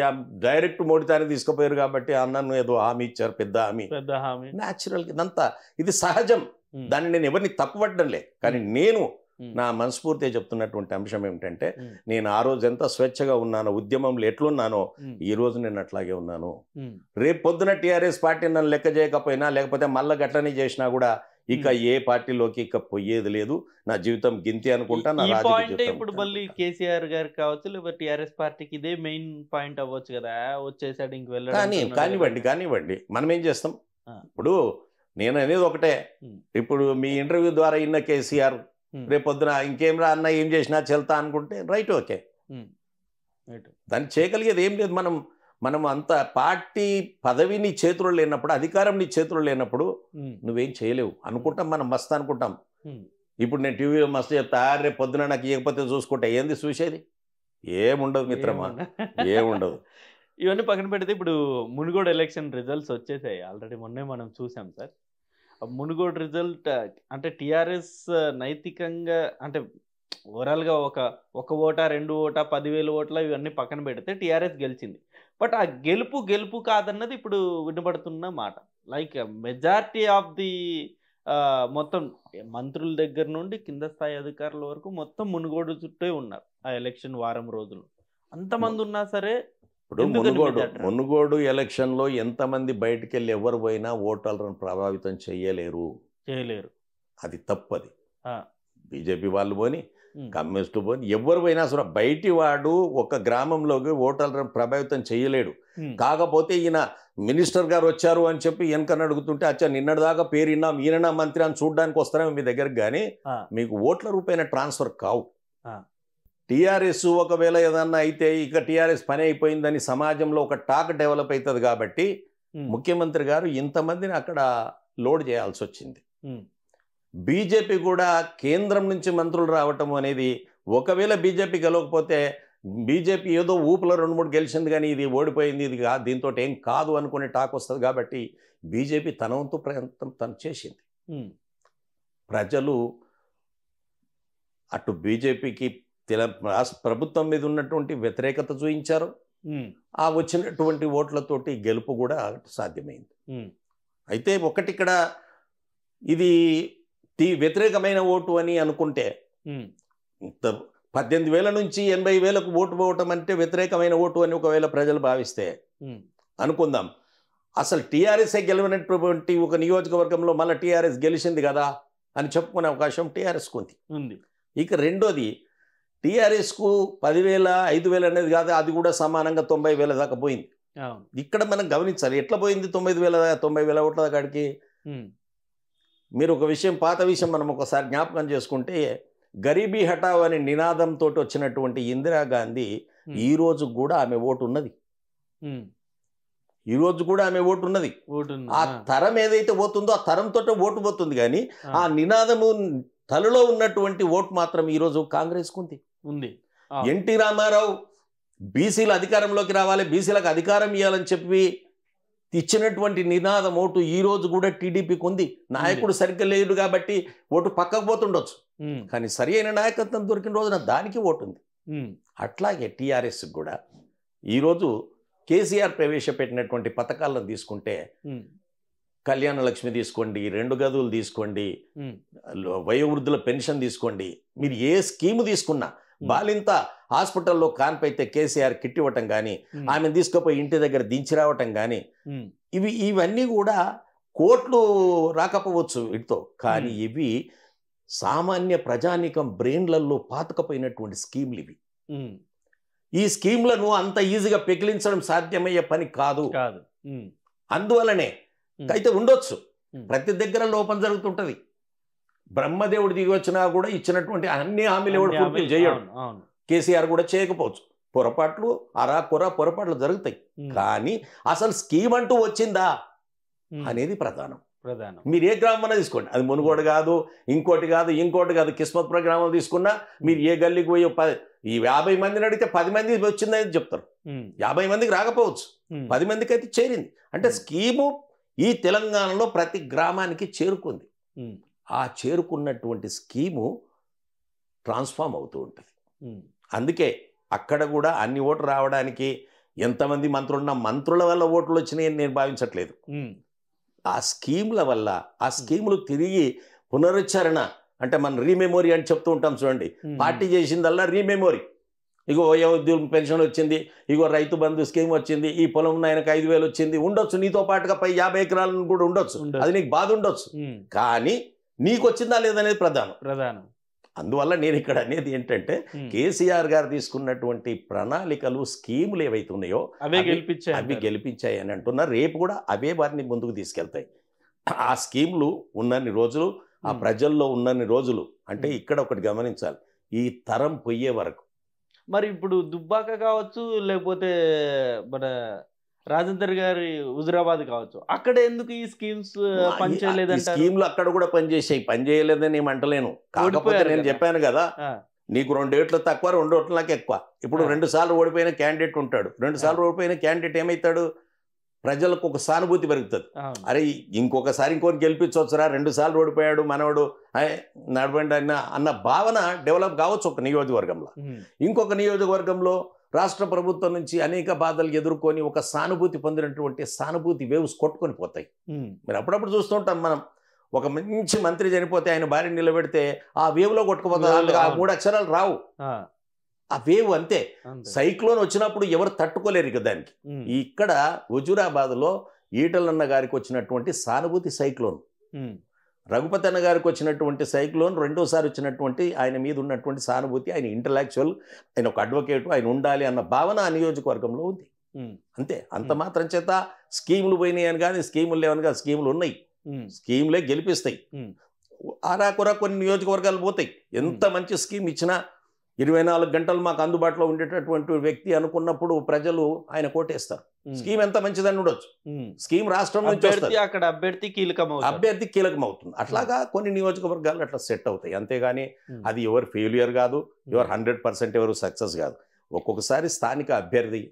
డైరెక్ట్ మోడీతాన్ని తీసుకుపోయారు కాబట్టి ఆ అన్నను ఏదో హామీ ఇచ్చారు పెద్ద హామీ. పెద్ద హామీ. న్యాచురల్ ఇదంతా ఇది సహజం. దాన్ని నేను ఎవరిని తప్పుపట్టడంలే కానీ నేను నా మనస్ఫూర్తిగా చెప్తున్నటువంటి అంశం ఏమిటంటే నేను ఆ రోజు ఎంత స్వేచ్ఛగా ఉన్నానో ఉద్యమంలో ఎట్లున్నానో ఈ రోజు నేను అట్లాగే ఉన్నాను. రేపు పొద్దున టీఆర్ఎస్ పార్టీ నన్ను లెక్క చేయకపోయినా లేకపోతే మళ్ళా గట్లనే చేసినా కూడా ఇక ఏ పార్టీలోకి ఇక పోయేది లేదు నా జీవితం గింతి అనుకుంటా నా పాయింట్ ఇప్పుడు మళ్ళీ. కేసీఆర్ గారికి కావచ్చు లేకపోతే టిఆర్ఎస్ పార్టీకి ఇదే మెయిన్ పాయింట్ అవ్వచ్చు కదా వచ్చేసాడు ఇంక వెళ్ళడం కానివ్వండి. కానివ్వండి మనం ఏం చేస్తాం. ఇప్పుడు నేను అనేది ఒకటే. ఇప్పుడు మీ ఇంటర్వ్యూ ద్వారా ఇన్న కేసీఆర్ ఉమ్, రేపు పొద్దున ఇంకేం రా అన్న ఏం చేసినా చెల్తా అనుకుంటే రైట్ ఓకే. దాన్ని చేయగలిగేది ఏం లేదు మనం మనం అంత పార్టీ పదవి నీ చేతిలో లేనప్పుడు అధికారం నీ చేతిలో లేనప్పుడు నువ్వేం చేయలేవు. అనుకుంటాం మనం మస్తు అనుకుంటాం. ఇప్పుడు నేను టీవీలో మస్తు చెప్తా "ఆ, రేపు పొద్దున నాకు ఇవ్వకపోతే చూసుకుంటా ఏంది చూసేది? ఏముండదు మిత్రమా? ఏముండదు. ఇవన్నీ పక్కన పెడితే ఇప్పుడు మునుగోడు ఎలక్షన్ రిజల్ట్స్ వచ్చేసాయి. ఆల్రెడీ మొన్నే మనం చూసాం సార్. మునుగోడు రిజల్ట్ అంటే టిఆర్ఎస్ నైతికంగా అంటే ఓవరాల్గా ఒక ఒక ఓటా రెండు ఓటా పదివేల ఓట్ల ఇవన్నీ పక్కన పెడితే టిఆర్ఎస్ గెలిచింది. బట్ ఆ గెలుపు గెలుపు కాదన్నది ఇప్పుడు వినబడుతున్న మాట. లైక్ మెజారిటీ ఆఫ్ ది మొత్తం మంత్రుల దగ్గర నుండి కింద స్థాయి అధికారుల వరకు మొత్తం మునుగోడు చుట్టే ఉన్నారు ఆ ఎలక్షన్ వారం రోజులు. అంతమంది ఉన్నా సరే ఇప్పుడు మునుగోడు? మునుగోడు ఎలక్షన్లో ఎంతమంది బయటికి వెళ్ళి ఎవరు పోయినా ఓటర్లను ప్రభావితం చేయలేరు. చేయలేరు. అది తప్పది. బీజేపీ వాళ్ళు పోని పోని ఎవరు పోయినా సరే బయటి వాడు ఒక గ్రామంలోకి ఓటర్లను ప్రభావితం చేయలేడు. కాకపోతే ఈయన మినిస్టర్ గారు వచ్చారు అని చెప్పి వెనకని అడుగుతుంటే అచ్చా నిన్నటిదాకా పేరు విన్నాం ఈయన మంత్రి అని చూడడానికి వస్తారేమో మీ దగ్గరకు కానీ మీకు ఓట్ల రూపాయన ట్రాన్స్ఫర్ కావు. టీఆర్ఎస్ ఒకవేళ ఏదన్నా అయితే ఇక టీఆర్ఎస్ పని అయిపోయిందని సమాజంలో ఒక టాక్ డెవలప్ అవుతుంది కాబట్టి ముఖ్యమంత్రి గారు ఇంతమందిని అక్కడ లోడ్ చేయాల్సి వచ్చింది. బీజేపీ కూడా కేంద్రం నుంచి మంత్రులు రావటం అనేది ఒకవేళ బీజేపీ గెలవకపోతే బీజేపీ ఏదో ఊపులో రెండు మూడు గెలిచింది కానీ ఇది ఓడిపోయింది ఇది కా దీంతో ఏం కాదు అనుకునే టాక్ వస్తుంది కాబట్టి బీజేపీ తన వంతు ప్రయత్నం తను చేసింది. ప్రజలు అటు బీజేపీకి తెల ప్రభుత్వం మీద ఉన్నటువంటి వ్యతిరేకత చూపించారు ఆ వచ్చినటువంటి ఓట్లతోటి గెలుపు కూడా సాధ్యమైంది. అయితే ఒకటి ఇక్కడ ఇది తీ వ్యతిరేకమైన ఓటు అని అనుకుంటే ఇంత పద్దెనిమిది వేల నుంచి ఎనభై వేలకు ఓటు పోవటం అంటే వ్యతిరేకమైన ఓటు అని ఒకవేళ ప్రజలు భావిస్తే అనుకుందాం. అసలు టీఆర్ఎస్ఏ గెలవనటువంటి ఒక నియోజకవర్గంలో మళ్ళీ టీఆర్ఎస్ గెలిచింది కదా అని చెప్పుకునే అవకాశం టీఆర్ఎస్కు ఉంది. ఉంది. ఇక రెండోది టీఆర్ఎస్కు పదివేల ఐదు వేలు అనేది కాదు అది కూడా సమానంగా తొంభై వేల దాకా పోయింది. ఇక్కడ మనం గమనించాలి ఎట్లా పోయింది తొమ్మిది వేల తొంభై వేల ఓట్ల కాడికి ఉమ్, మీరు ఒక విషయం పాత విషయం మనం ఒకసారి జ్ఞాపకం చేసుకుంటే గరీబీ హఠావ్ అనే నినాదంతో వచ్చినటువంటి ఇందిరాగాంధీ ఉమ్, ఈ రోజు కూడా ఆమె ఓటు ఉన్నది. ఈ రోజు కూడా ఆమె ఓటు ఉన్నది. ఆ తరం ఏదైతే పోతుందో ఆ తరంతో ఓటు పోతుంది కానీ ఆ, నినాదము తలలో ఉన్నటువంటి ఓటు మాత్రం ఈ రోజు కాంగ్రెస్కు ఉంది. ఎన్టీ రామారావు బీసీల అధికారంలోకి రావాలి బీసీలకు అధికారం ఇవ్వాలని చెప్పి ఇచ్చినటువంటి నినాదం ఓటు ఈ రోజు కూడా టీడీపీకి ఉంది నాయకుడు సరిగ్గా లేడు కాబట్టి ఓటు పక్కకు పోతుండొచ్చు. కానీ సరి అయిన నాయకత్వం దొరికిన రోజున దానికి ఓటు ఉంది అట్లాగే టీఆర్ఎస్ కూడా ఈరోజు కేసీఆర్ ప్రవేశపెట్టినటువంటి పథకాలను తీసుకుంటే కళ్యాణ లక్ష్మి తీసుకోండి రెండు గదులు తీసుకోండి వయోవృద్ధుల పెన్షన్ తీసుకోండి. మీరు ఏ స్కీమ్ తీసుకున్నా బాలింత హాస్పిటల్లో కాన్పైతే కేసీఆర్ కిట్ ఇవ్వటం కానీ ఉమ్, ఆమె తీసుకుపోయి ఇంటి దగ్గర దించి రావటం కానీ ఇవి ఇవన్నీ కూడా కోట్లు రాకపోవచ్చు వీటితో. కానీ. ఇవి సామాన్య ప్రజానికం బ్రెయిన్లలో పాతకపోయినటువంటి స్కీమ్లు ఇవి. ఈ స్కీమ్లను అంత ఈజీగా పెకిలించడం సాధ్యమయ్యే పని కాదు. కాదు. అందువలనే అయితే ఉండొచ్చు. ప్రతి దగ్గర లోపం జరుగుతుంటది. బ్రహ్మదేవుడు దిగి వచ్చినా కూడా ఇచ్చినటువంటి అన్ని హామీలు ఎవడు పూర్తి చేయడు. కేసీఆర్ కూడా చేయకపోవచ్చు. పొరపాట్లు అరా కొర పొరపాట్లు జరుగుతాయి. కానీ అసలు స్కీమ్ అంటూ వచ్చిందా? అనేది ప్రధానం. ప్రధానం. మీరు ఏ గ్రామం తీసుకోండి. అది మునుగోడు కాదు ఇంకోటి కాదు ఇంకోటి కాదు కిస్మత్పుర గ్రామం తీసుకున్నా మీరు ఏ గల్లీకి పోయి పది ఈ యాభై మందిని అడిగితే పది మంది వచ్చిందని చెప్తారు. యాభై మందికి రాకపోవచ్చు. పది మందికి అయితే చేరింది. అంటే. స్కీము ఈ తెలంగాణలో ప్రతి గ్రామానికి చేరుకుంది. ఆ చేరుకున్నటువంటి స్కీము ట్రాన్స్ఫామ్ అవుతూ ఉంటుంది. అందుకే అక్కడ కూడా అన్ని ఓట్లు రావడానికి ఎంతమంది మంత్రులున్నా మంత్రుల వల్ల ఓట్లు వచ్చినాయని నేను భావించట్లేదు. ఆ స్కీమ్ల వల్ల ఆ స్కీములు తిరిగి పునరుచ్చారణ అంటే మనం రీమెమోరీ అని చెప్తూ ఉంటాం చూడండి. పార్టీ చేసిందల్లా రీమెమోరీ. ఇగో వయోద్యోగ పెన్షన్ వచ్చింది ఇగో రైతు బంధు స్కీమ్ వచ్చింది ఈ పొలం ఆయనకు ఐదు వేలు వచ్చింది ఉండొచ్చు నీతో పాటుగా పై యాభై ఎకరాలను కూడా ఉండొచ్చు. అది నీకు బాధ ఉండొచ్చు. కానీ నీకు వచ్చిందా లేదనేది ప్రధానం. ప్రధానం. అందువల్ల నేను ఇక్కడ అనేది ఏంటంటే కేసీఆర్ గారు తీసుకున్నటువంటి ప్రణాళికలు స్కీములు ఏవైతే ఉన్నాయో అవే గెలిపించాయి అవి. గెలిపించాయి అని అంటున్నారు. రేపు కూడా అవే వారిని ముందుకు తీసుకెళ్తాయి. ఆ స్కీములు ఉన్నన్ని రోజులు ఆ ప్రజల్లో ఉన్నన్ని రోజులు అంటే. ఇక్కడ ఒకటి గమనించాలి. ఈ తరం పొయ్యే వరకు. మరి ఇప్పుడు దుబ్బాక కావచ్చు లేకపోతే మన రాజేందర్ గారి హుజురాబాద్ కావచ్చు. అక్కడ ఎందుకు ఈ స్కీమ్స్ ఈ పనిచేయలేదంటారు స్కీములు అక్కడ కూడా పనిచేసాయి. పని చేయలేదని ఏం అంటలేను. కాకపోతే నేను. చెప్పాను కదా నీకు రెండు ఏట్లు తక్కువ రెండు ఓట్లు నాకు ఎక్కువ. ఇప్పుడు. రెండు సార్లు ఓడిపోయిన క్యాండిడేట్ ఉంటాడు. రెండు సార్లు ఓడిపోయిన క్యాండిడేట్ ఏమవుతాడు ప్రజలకు ఒక సానుభూతి పెరుగుతుంది. అరే ఇంకొకసారి ఇంకోటి గెలిపించవచ్చురా? రెండు సార్లు ఓడిపోయాడు మనవడు. నడవండి అన్న అన్న భావన డెవలప్ కావచ్చు ఒక నియోజకవర్గంలో. ఇంకొక నియోజకవర్గంలో రాష్ట్ర ప్రభుత్వం నుంచి అనేక బాధలు ఎదుర్కొని ఒక సానుభూతి పొందినటువంటి సానుభూతి వేవ్స్ కొట్టుకొని పోతాయి. మీరు అప్పుడప్పుడు చూస్తుంటాం మనం. ఒక మంచి మంత్రి చనిపోతే ఆయన భార్య నిలబెడితే ఆ వేవ్లో అందుకు ఆ. మూడు అక్షరాలు రావు. ఆ, వేవ్ అంతే. సైక్లోన్ వచ్చినప్పుడు ఎవరు తట్టుకోలేరు ఇక దానికి. ఇక్కడ హుజూరాబాద్లో ఈటలన్న గారికి వచ్చినటువంటి సానుభూతి సైక్లోన్. ఉమ్, రఘుపతి అన్న గారికి వచ్చినటువంటి సైక్లోన్ రెండోసారి వచ్చినటువంటి ఆయన మీద ఉన్నటువంటి సానుభూతి ఆయన ఇంటలెక్చువల్ ఆయన ఒక అడ్వకేట్ ఆయన ఉండాలి అన్న భావన ఆ నియోజకవర్గంలో ఉంది. అంతే. అంత. మాత్రం చేత స్కీములు పోయినాయి అని కానీ స్కీములు లేవని కాదు స్కీములు ఉన్నాయి. స్కీములే గెలిపిస్తాయి. ఆరాకురా కొన్ని నియోజకవర్గాలు పోతాయి. ఎంత మంచి స్కీమ్ ఇచ్చినా ఇరవై నాలుగు గంటలు మాకు అందుబాటులో ఉండేటటువంటి వ్యక్తి అనుకున్నప్పుడు ప్రజలు ఆయన కోటేస్తారు. స్కీమ్ ఎంత మంచిదని ఉండొచ్చు. స్కీమ్ రాష్ట్రం నుంచి అక్కడ అభ్యర్థి కీలకం. అభ్యర్థి కీలకం అవుతుంది అట్లాగా కొన్ని నియోజకవర్గాలు అట్లా సెట్ అవుతాయి. అంతేగాని అది ఎవరు ఫెయిలియర్ కాదు ఎవరు హండ్రెడ్ పర్సెంట్ ఎవరు సక్సెస్ కాదు. ఒక్కొక్కసారి స్థానిక అభ్యర్థి.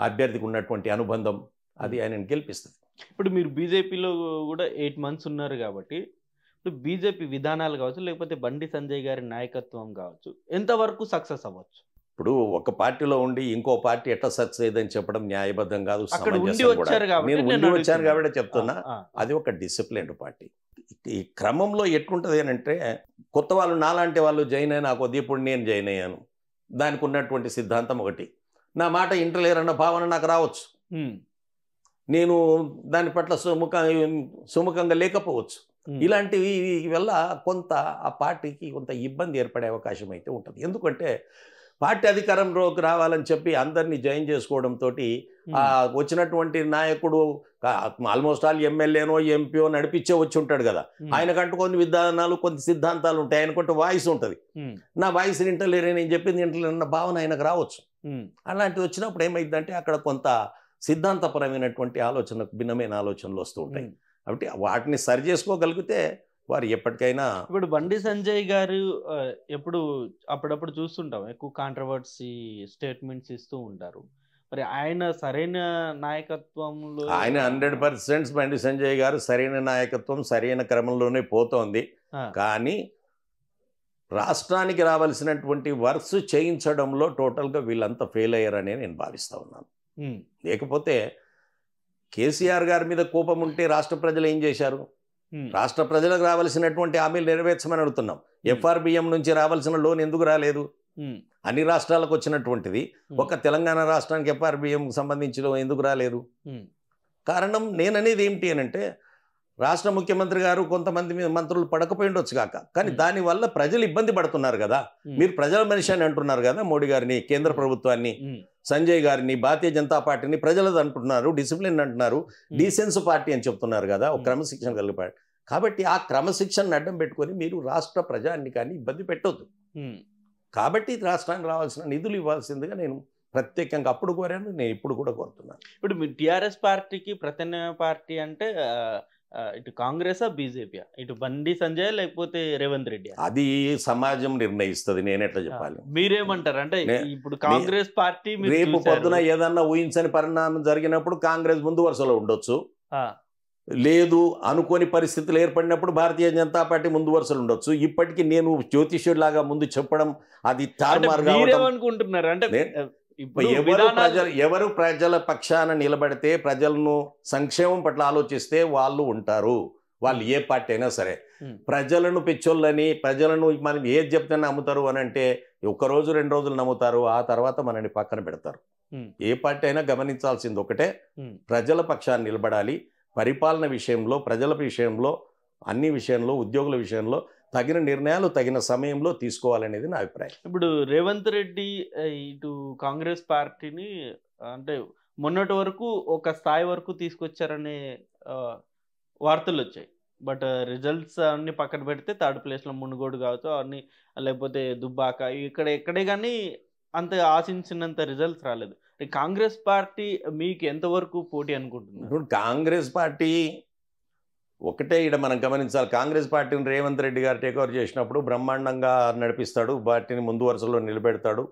అభ్యర్థికి ఉన్నటువంటి అనుబంధం అది ఆయన గెలిపిస్తుంది. ఇప్పుడు మీరు బీజేపీలో కూడా ఎయిట్ మంత్స్ ఉన్నారు కాబట్టి బీజేపీ విధానాలు కావచ్చు లేకపోతే బండి సంజయ్ గారి నాయకత్వం కావచ్చు ఎంతవరకు సక్సెస్ అవ్వచ్చు? ఇప్పుడు ఒక పార్టీలో ఉండి ఇంకో పార్టీ ఎట్లా సక్సెస్ అయ్యేదని చెప్పడం న్యాయబద్ధం కాదు నేను ఉండి వచ్చాను. కాబట్టి చెప్తున్నా. అది ఒక డిసిప్లిన్డ్ పార్టీ. ఈ క్రమంలో ఎట్లుంటుంది అని అంటే కొత్త వాళ్ళు నాలాంటి వాళ్ళు జాయిన్ అయినా కొద్ది ఇప్పుడు నేను జాయిన్ అయ్యాను. దానికి ఉన్నటువంటి సిద్ధాంతం ఒకటి. నా మాట ఇంటలేరన్న భావన నాకు రావచ్చు. నేను దాని పట్ల సుముఖ సుముఖంగా లేకపోవచ్చు. ఇలాంటివి వల్ల కొంత ఆ పార్టీకి కొంత ఇబ్బంది ఏర్పడే అవకాశం అయితే ఉంటుంది. ఎందుకంటే పార్టీ అధికారంలోకి రావాలని చెప్పి అందరినీ జాయిన్ చేసుకోవడంతో వచ్చినటువంటి నాయకుడు ఆల్మోస్ట్ ఆల్ ఎమ్మెల్యేనో ఎంపీఓ నడిపించే వచ్చి ఉంటాడు కదా. ఆయనకంటూ కొన్ని విధానాలు కొన్ని సిద్ధాంతాలు ఉంటాయి. ఆయనకంటూ వాయిస్ ఉంటుంది. నా వాయిస్ వింటలేరే నేను చెప్పింది వింటలేరన్న భావన ఆయనకు రావచ్చు. అలాంటివి వచ్చినప్పుడు ఏమైందంటే అక్కడ కొంత సిద్ధాంతపరమైనటువంటి ఆలోచనకు భిన్నమైన ఆలోచనలు వస్తూ ఉంటాయి. కాబట్టి వాటిని సరి చేసుకోగలిగితే వారు ఎప్పటికైనా ఇప్పుడు బండి సంజయ్ గారు ఎప్పుడు అప్పుడప్పుడు చూస్తుంటాం. ఎక్కువ కాంట్రవర్సీ స్టేట్మెంట్స్ ఇస్తూ ఉంటారు. మరి ఆయన సరైన నాయకత్వంలో ఆయన హండ్రెడ్ పర్సెంట్ బండి సంజయ్ గారు సరైన నాయకత్వం సరైన క్రమంలోనే పోతోంది. కానీ రాష్ట్రానికి రావాల్సినటువంటి వర్క్స్ చేయించడంలో టోటల్గా వీళ్ళంతా ఫెయిల్ అయ్యారని నేను భావిస్తా ఉన్నాను. లేకపోతే కేసీఆర్ గారి మీద కోపం ఉంటే రాష్ట్ర ప్రజలు ఏం చేశారు? రాష్ట్ర ప్రజలకు రావాల్సినటువంటి హామీలు నెరవేర్చమని అడుగుతున్నాం. ఎఫ్ఆర్బిఎం నుంచి రావాల్సిన లోన్ ఎందుకు రాలేదు? అన్ని రాష్ట్రాలకు వచ్చినటువంటిది. ఒక తెలంగాణ రాష్ట్రానికి ఎఫ్ఆర్బిఎం సంబంధించిన ఎందుకు రాలేదు? కారణం నేననేది ఏమిటి అని అంటే రాష్ట్ర ముఖ్యమంత్రి గారు కొంతమంది మీద మంత్రులు పడకపోయి ఉండొచ్చు కాక. కానీ. దానివల్ల ప్రజలు ఇబ్బంది పడుతున్నారు కదా. మీరు ప్రజల మనిషి అని అంటున్నారు కదా మోడీ గారిని కేంద్ర ప్రభుత్వాన్ని. సంజయ్ గారిని భారతీయ జనతా పార్టీని ప్రజలది అంటున్నారు డిసిప్లిన్ అంటున్నారు డీసెన్స్ పార్టీ అని చెప్తున్నారు కదా ఒక. క్రమశిక్షణ కలిగి పార్టీ. కాబట్టి ఆ క్రమశిక్షణను అడ్డం పెట్టుకొని మీరు రాష్ట్ర ప్రజాన్ని కానీ ఇబ్బంది పెట్టొద్దు. ఉమ్, కాబట్టి రాష్ట్రానికి రావాల్సిన నిధులు ఇవ్వాల్సిందిగా నేను ప్రత్యేకంగా అప్పుడు కోరాను నేను ఇప్పుడు కూడా కోరుతున్నాను. ఇప్పుడు మీ టిఆర్ఎస్ పార్టీకి ప్రత్యామ్నాయ పార్టీ అంటే ఇటు కాంగ్రెసా బీజేపీ ఇటు బండి సంజయ్ లేకపోతే రేవంత్ రెడ్డి అది సమాజం నిర్ణయిస్తుంది నేను ఎట్లా చెప్పాలి? మీరేమంటారు? అంటే ఇప్పుడు కాంగ్రెస్ పార్టీ రేపు. పొద్దున ఏదన్నా ఊహించని పరిణామం జరిగినప్పుడు కాంగ్రెస్ ముందు వరుసలో ఉండొచ్చు. లేదు అనుకోని పరిస్థితులు ఏర్పడినప్పుడు భారతీయ జనతా పార్టీ ముందు వరుసలు ఉండొచ్చు. ఇప్పటికీ నేను జ్యోతిష్యుడిలాగా ముందు చెప్పడం అది తారుమారుగా అవడం మీరేమనుకుంటున్నారు? అంటే ఎవరు ప్రజలు ఎవరు ప్రజల పక్షాన నిలబడితే ప్రజలను సంక్షేమం పట్ల ఆలోచిస్తే వాళ్ళు ఉంటారు వాళ్ళు ఏ పార్టీ అయినా సరే. ప్రజలను పిచ్చోళ్ళని ప్రజలను మనం ఏది చెప్తే నమ్ముతారు అని అంటే ఒక రోజు రెండు రోజులు నమ్ముతారు ఆ తర్వాత మనని పక్కన పెడతారు. ఏ పార్టీ అయినా గమనించాల్సింది ఒకటే. ప్రజల పక్షాన్ని నిలబడాలి పరిపాలన విషయంలో ప్రజల విషయంలో అన్ని విషయంలో ఉద్యోగుల విషయంలో తగిన నిర్ణయాలు తగిన సమయంలో తీసుకోవాలనేది నా అభిప్రాయం. ఇప్పుడు రేవంత్ రెడ్డి ఇటు కాంగ్రెస్ పార్టీని అంటే మొన్నటి వరకు ఒక స్థాయి వరకు తీసుకొచ్చారనే వార్తలు వచ్చాయి. బట్ రిజల్ట్స్ అన్ని పక్కన పెడితే థర్డ్ ప్లేస్లో మునుగోడు కావచ్చు అన్ని లేకపోతే దుబ్బాక ఇక్కడ ఎక్కడే కానీ అంత ఆశించినంత రిజల్ట్స్ రాలేదు. కాంగ్రెస్ పార్టీ మీకు ఎంతవరకు పోటీ అనుకుంటున్నారు? కాంగ్రెస్ పార్టీ ఒకటే ఇక్కడ మనం గమనించాలి. కాంగ్రెస్ పార్టీని రేవంత్ రెడ్డి గారు టేక్ ఓవర్ చేసినప్పుడు బ్రహ్మాండంగా నడిపిస్తాడు. పార్టీని ముందు వరుసలో నిలబెడతాడు.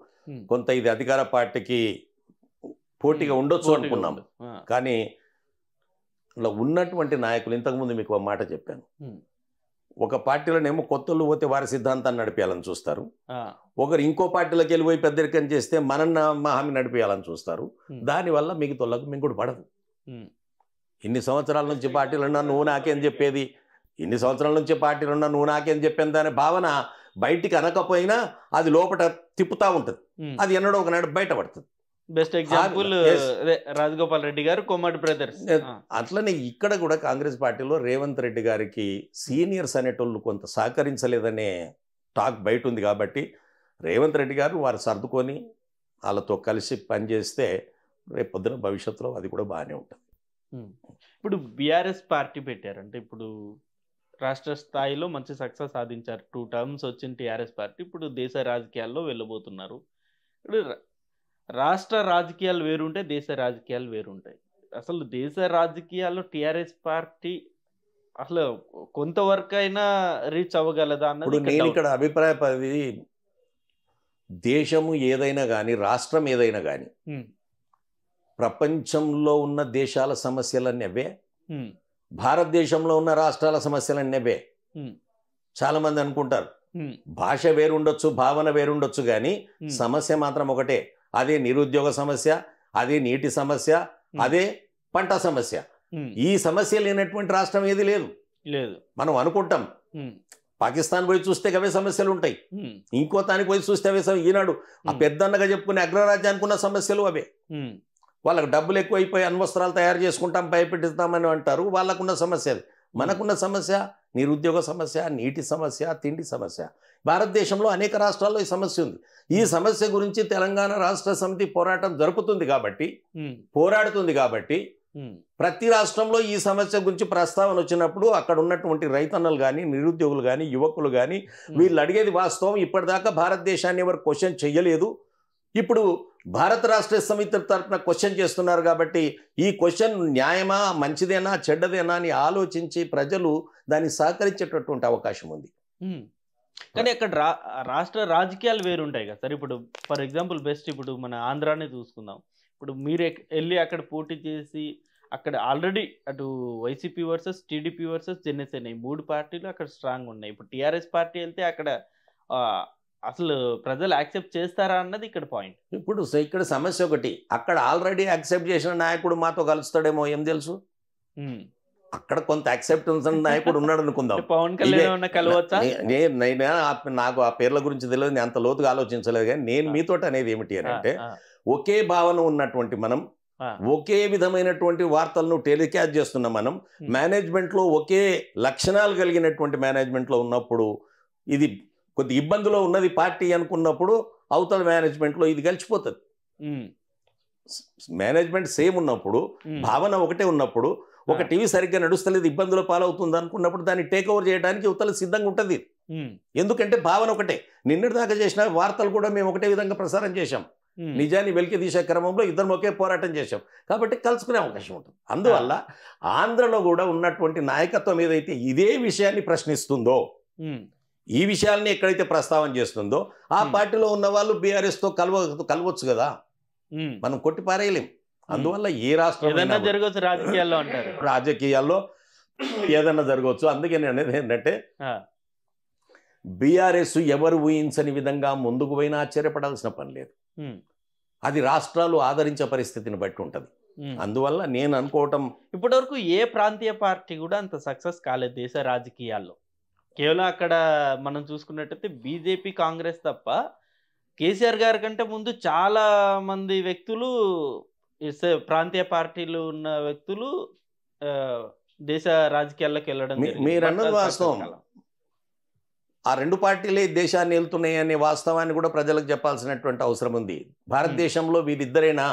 కొంత ఇది అధికార పార్టీకి పోటీగా ఉండొచ్చు అనుకున్నాం. కానీ ఇలా ఉన్నటువంటి నాయకులు ఇంతకుముందు మీకు ఒక మాట చెప్పాను. ఒక పార్టీలోనేమో కొత్తలు పోతే వారి సిద్ధాంతాన్ని నడిపేయాలని చూస్తారు. ఒకరు ఇంకో పార్టీలోకి వెళ్ళి పోయి పెద్దరికం చేస్తే మన మా హామీ నడిపేయాలని చూస్తారు. దానివల్ల మిగతాళ్ళకు మింగుడు పడదు. ఇన్ని సంవత్సరాల నుంచి పార్టీలు ఉన్నా నువ్వు నాకేం చెప్పేది? ఇన్ని సంవత్సరాల నుంచి పార్టీలు ఉన్నా నువ్వు నాకేం చెప్పేది? అనే భావన బయటికి అనకపోయినా అది లోపల తిప్పుతా ఉంటుంది. అది ఎన్నడో ఒకనాడు బయటపడుతుంది. బెస్ట్ ఎగ్జాంపుల్ రాజగోపాల్ రెడ్డి గారు కోమటి బ్రదర్స్. అట్లనే ఇక్కడ కూడా కాంగ్రెస్ పార్టీలో రేవంత్ రెడ్డి గారికి సీనియర్స్ అనేటోళ్ళు కొంత సహకరించలేదనే టాక్ బయట ఉంది కాబట్టి రేవంత్ రెడ్డి గారు వారు సర్దుకొని వాళ్ళతో కలిసి పనిచేస్తే రేపు పొద్దున భవిష్యత్తులో అది కూడా బాగానే ఉంటుంది. ఇప్పుడు బీఆర్ఎస్ పార్టీ పెట్టారు అంటే ఇప్పుడు రాష్ట్ర స్థాయిలో మంచి సక్సెస్ సాధించారు. టూ టర్మ్స్ వచ్చిన టీఆర్ఎస్ పార్టీ ఇప్పుడు దేశ రాజకీయాల్లో వెళ్ళబోతున్నారు. ఇప్పుడు రాష్ట్ర రాజకీయాలు వేరుంటాయి దేశ రాజకీయాలు వేరుంటాయి. అసలు దేశ రాజకీయాల్లో టీఆర్ఎస్ పార్టీ అసలు కొంతవరకు అయినా రీచ్ అవ్వగలదా అన్నది నేను. ఇక్కడ అభిప్రాయపది దేశము ఏదైనా కానీ రాష్ట్రం ఏదైనా కానీ ప్రపంచంలో ఉన్న దేశాల సమస్యలన్నీ అవే. భారతదేశంలో ఉన్న రాష్ట్రాల సమస్యలన్నీ అవే. ఉమ్, చాలా మంది అనుకుంటారు భాష వేరుండొచ్చు భావన వేరుండొచ్చు కానీ సమస్య మాత్రం ఒకటే. అదే నిరుద్యోగ సమస్య అదే నీటి సమస్య అదే పంట సమస్య. ఈ సమస్య లేనటువంటి రాష్ట్రం ఏది లేదు. లేదు. మనం అనుకుంటాం. పాకిస్తాన్ పోయి చూస్తే అవే సమస్యలు ఉంటాయి. ఇంకో దానికి పోయి చూస్తే అవే ఈనాడు ఆ పెద్దన్నగా చెప్పుకునే అగ్రరాజ్యానికి ఉన్న సమస్యలు అవే. వాళ్ళకి డబ్బులు ఎక్కువైపోయి అణ్వస్త్రాలు తయారు చేసుకుంటాం భయపెట్టిస్తామని అంటారు. వాళ్ళకున్న సమస్య అది. మనకున్న సమస్య నిరుద్యోగ సమస్య నీటి సమస్య తిండి సమస్య. భారతదేశంలో అనేక రాష్ట్రాల్లో ఈ సమస్య ఉంది. ఈ సమస్య గురించి తెలంగాణ రాష్ట్ర సమితి పోరాటం జరుపుతుంది కాబట్టి పోరాడుతుంది కాబట్టి ప్రతి రాష్ట్రంలో ఈ సమస్య గురించి ప్రస్తావన వచ్చినప్పుడు అక్కడ ఉన్నటువంటి రైతన్నలు కానీ నిరుద్యోగులు కానీ యువకులు కానీ వీళ్ళు అడిగేది వాస్తవం. ఇప్పటిదాకా భారతదేశాన్ని ఎవరు క్వశ్చన్ చెయ్యలేదు. ఇప్పుడు భారత రాష్ట్ర సమితి తరఫున క్వశ్చన్ చేస్తున్నారు కాబట్టి ఈ క్వశ్చన్ న్యాయమా మంచిదేనా చెడ్డదేనా అని ఆలోచించి ప్రజలు దాన్ని సహకరించేటటువంటి అవకాశం ఉంది. కానీ అక్కడ రా రాష్ట్ర రాజకీయాలు వేరుంటాయి కదా సార్. ఇప్పుడు ఫర్ ఎగ్జాంపుల్ బెస్ట్ ఇప్పుడు మన ఆంధ్రానే చూసుకుందాం. ఇప్పుడు మీరు వెళ్ళి అక్కడ పోటీ చేసి అక్కడ ఆల్రెడీ అటు YCP versus TDP versus Janasena ఈ మూడు పార్టీలు అక్కడ స్ట్రాంగ్ ఉన్నాయి. ఇప్పుడు టీఆర్ఎస్ పార్టీ వెళ్తే అక్కడ అసలు ప్రజలు యాక్సెప్ట్ చేస్తారా అన్నది ఇక్కడ పాయింట్. ఇప్పుడు ఇక్కడ సమస్య ఒకటి. అక్కడ ఆల్రెడీ యాక్సెప్ట్ చేసిన నాయకుడు మాతో కలుస్తాడేమో ఏం తెలుసు? అక్కడ కొంత యాక్సెప్టెన్స్ నాయకుడు ఉన్నాడు అనుకుందాం. పవన్ కళ్యాణ్ కలవచ్చా? నేను నాకు ఆ పేర్ల గురించి తెలియదు నేను అంత లోతుగా ఆలోచించలేదు కానీ నేను. మీతో అనేది ఏమిటి అని అంటే ఒకే భావన ఉన్నటువంటి మనం ఒకే విధమైనటువంటి వార్తలను టెలికాస్ట్ చేస్తున్న మనం. మేనేజ్మెంట్లో ఒకే లక్షణాలు కలిగినటువంటి మేనేజ్మెంట్లో ఉన్నప్పుడు ఇది కొద్ది ఇబ్బందిలో ఉన్నది పార్టీ అనుకున్నప్పుడు అవతల మేనేజ్మెంట్లో ఇది కలిసిపోతుంది ఉమ్, మేనేజ్మెంట్ సేమ్ ఉన్నప్పుడు భావన ఒకటే ఉన్నప్పుడు ఒక. టీవీ సరిగ్గా నడుస్తలేదు ఇబ్బందుల పాలవుతుంది అనుకున్నప్పుడు దాన్ని టేక్ ఓవర్ చేయడానికి ఉత్తల సిద్ధంగా ఉంటుంది ఎందుకంటే భావన ఒకటే. నిన్నటి దాకా చేసిన వార్తలు కూడా మేము ఒకటే విధంగా ప్రసారం చేశాం. నిజాన్ని వెలికి తీసే క్రమంలో ఇద్దరం ఒకే పోరాటం చేశాం. కాబట్టి కలుసుకునే అవకాశం ఉంటుంది. అందువల్ల ఆంధ్రలో కూడా ఉన్నటువంటి నాయకత్వం ఏదైతే ఇదే విషయాన్ని ప్రశ్నిస్తుందో ఈ విషయాల్ని ఎక్కడైతే ప్రస్తావన చేస్తుందో ఆ. పార్టీలో ఉన్న వాళ్ళు బీఆర్ఎస్తో కలవ కలవచ్చు కదా. మనం కొట్టి పారేయలేం. అందువల్ల ఏ రాష్ట్రం జరగవచ్చు రాజకీయాల్లో అంటారు. రాజకీయాల్లో ఏదన్నా జరగవచ్చు. అందుకే నేను అనేది ఏంటంటే బీఆర్ఎస్ ఎవరు ఊహించని విధంగా ముందుకు పోయినా ఆశ్చర్యపడాల్సిన పని లేదు. అది రాష్ట్రాలు ఆదరించే పరిస్థితిని బట్టి ఉంటుంది. అందువల్ల నేను అనుకోవటం ఇప్పటివరకు ఏ ప్రాంతీయ పార్టీ కూడా అంత సక్సెస్ కాలేదు దేశ రాజకీయాల్లో. కేవలం అక్కడ మనం చూసుకున్నట్టయితే బీజేపీ కాంగ్రెస్ తప్ప కేసీఆర్ గారి కంటే ముందు చాలా మంది వ్యక్తులు ప్రాంతీయ పార్టీలు ఉన్న వ్యక్తులు దేశ రాజకీయాల్లోకి వెళ్ళడం. మీరు అన్నది వాస్తవం. ఆ రెండు పార్టీలే దేశాన్ని వెళ్తున్నాయి అనే వాస్తవాన్ని కూడా ప్రజలకు చెప్పాల్సినటువంటి అవసరం ఉంది. భారతదేశంలో వీరిద్దరేనా?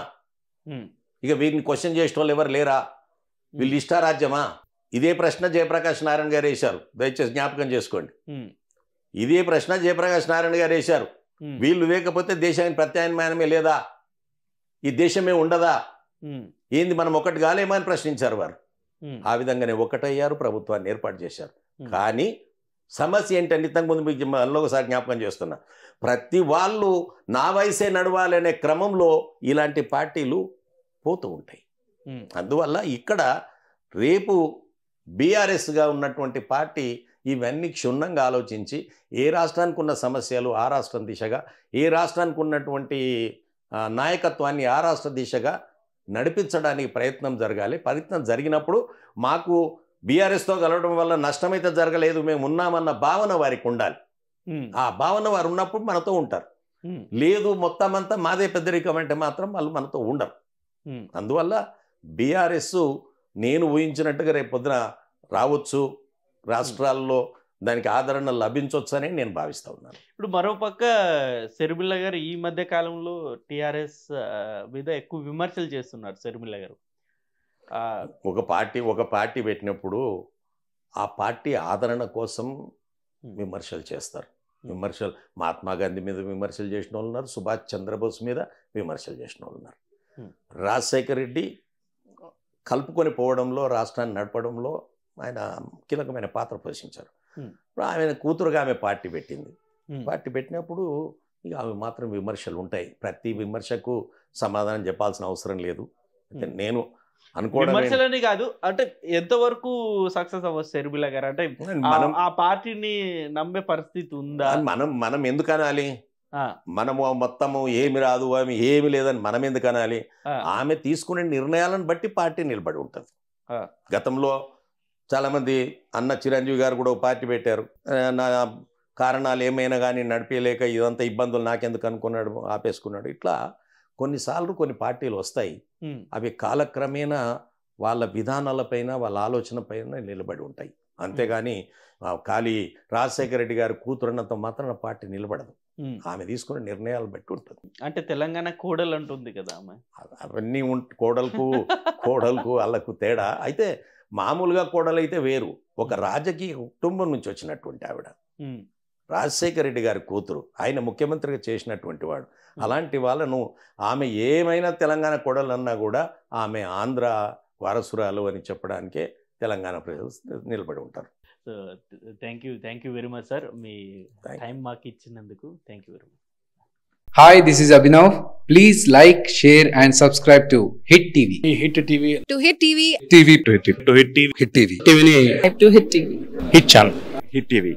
ఇక వీరిని క్వశ్చన్ చేసిన వాళ్ళు ఎవరు లేరా? వీళ్ళు ఇష్టారాజ్యమా? ఇదే ప్రశ్న జయప్రకాష్ నారాయణ గారు వేశారు. దయచేసి జ్ఞాపకం చేసుకోండి. ఇదే ప్రశ్న జయప్రకాష్ నారాయణ గారు వేశారు. వీళ్ళు లేకపోతే దేశానికి ప్రత్యామ్నాయమే లేదా? ఈ దేశమే ఉండదా? ఏంది మనం ఒకటి కాలేమా అని ప్రశ్నించారు వారు. ఆ విధంగానే ఒకటయ్యారు ప్రభుత్వాన్ని ఏర్పాటు చేశారు. కానీ సమస్య ఏంటంటే ఇంతకుముందు మీకు మనలో ఒకసారి జ్ఞాపకం చేస్తున్నా. ప్రతి వాళ్ళు నా వయసే నడవాలనే క్రమంలో ఇలాంటి పార్టీలు పోతూ ఉంటాయి. అందువల్ల ఇక్కడ రేపు బీఆర్ఎస్గా ఉన్నటువంటి పార్టీ ఇవన్నీ క్షుణ్ణంగా ఆలోచించి ఏ రాష్ట్రానికి ఉన్న సమస్యలు ఆ రాష్ట్రం దిశగా ఏ రాష్ట్రానికి ఉన్నటువంటి నాయకత్వాన్ని ఆ రాష్ట్ర దిశగా నడిపించడానికి ప్రయత్నం జరగాలి. ప్రయత్నం జరిగినప్పుడు మాకు బీఆర్ఎస్తో కలవడం వల్ల నష్టమైతే జరగలేదు మేము ఉన్నామన్న భావన వారికి ఉండాలి. ఆ భావన వారు ఉన్నప్పుడు మనతో ఉంటారు. లేదు మొత్తం అంతా మాదే పెద్దరికం అంటే మాత్రం వాళ్ళు మనతో ఉండరు. అందువల్ల బీఆర్ఎస్ నేను ఊహించినట్టుగా రేపు పొద్దున రావచ్చు రాష్ట్రాల్లో దానికి ఆదరణ లభించవచ్చని నేను భావిస్తా ఉన్నాను. ఇప్పుడు మరోపక్క శర్మిల గారు ఈ మధ్య కాలంలో టిఆర్ఎస్ మీద ఎక్కువ విమర్శలు చేస్తున్నారు శర్మిల గారు. ఒక పార్టీ ఒక పార్టీ పెట్టినప్పుడు ఆ పార్టీ ఆదరణ కోసం విమర్శలు చేస్తారు. విమర్శలు మహాత్మా గాంధీ మీద విమర్శలు చేసిన వాళ్ళు ఉన్నారు సుభాష్ చంద్రబోస్ మీద విమర్శలు చేసిన వాళ్ళు ఉన్నారు. రాజశేఖర్ రెడ్డి కలుపుకొని పోవడంలో రాష్ట్రాన్ని నడపడంలో ఆయన కీలకమైన పాత్ర పోషించారు. ఇప్పుడు ఆమె కూతురుగా ఆమె పార్టీ పెట్టింది. పార్టీ పెట్టినప్పుడు ఇక అవి మాత్రం విమర్శలు ఉంటాయి. ప్రతి విమర్శకు సమాధానం చెప్పాల్సిన అవసరం లేదు. నేను విమర్శలని కాదు అంటే ఎంతవరకు సక్సెస్ అవ్వచ్చు శర్మిల గారు? అంటే మనం ఆ పార్టీని నమ్మే పరిస్థితి ఉందా? మనం మనం ఎందుకు అనాలి మనము మొత్తము ఏమి రాదు ఆమె ఏమి లేదని మనం ఎందుకు అనాలి? ఆమె తీసుకునే నిర్ణయాలను బట్టి పార్టీ నిలబడి ఉంటుంది. గతంలో చాలామంది అన్న చిరంజీవి గారు కూడా పార్టీ పెట్టారు. నా కారణాలు ఏమైనా కానీ నడిపేయలేక ఇదంతా ఇబ్బందులు నాకెందుకు అనుకున్నాడు ఆపేసుకున్నాడు. ఇట్లా కొన్నిసార్లు కొన్ని పార్టీలు వస్తాయి. అవి కాలక్రమేణా వాళ్ళ విధానాలపైన వాళ్ళ ఆలోచన పైన నిలబడి ఉంటాయి. అంతేగాని ఖాళీ రాజశేఖర రెడ్డి గారి కూతురున్నంత మాత్రాన పార్టీ నిలబడదు. ఆమె తీసుకునే నిర్ణయాలు బట్టి ఉంటుంది. అంటే తెలంగాణ కోడలు అంటుంది కదా ఆమె. అవన్నీ ఉంట కోడలకు కోడలకు వాళ్ళకు తేడా. అయితే మామూలుగా కోడలైతే వేరు. ఒక రాజకీయ కుటుంబం నుంచి వచ్చినటువంటి ఆవిడ. రాజశేఖర రెడ్డి గారి కూతురు. ఆయన ముఖ్యమంత్రిగా చేసినటువంటి వాడు. అలాంటి వాళ్ళను ఆమె ఏమైనా తెలంగాణ కోడలు అన్నా కూడా ఆమె ఆంధ్ర వారసురాలు అని చెప్పడానికే తెలంగాణ ప్రజలు నిలబడి ఉంటారు. So thank you thank you very much sir me Thank you. Time మాకు ఇచ్చినందుకు thank you very much Hi, this is Abhinav. Please like, share, and subscribe to Hit TV. Hit TV to hit TV, TV to Hit TV. To hit TV Hit TV. టీవీని to hit TV, hit channel hit TV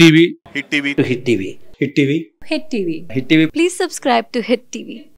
TV hit TV To Hit TV. Hit TV. hit TV. Hit TV. Please subscribe to Hit TV.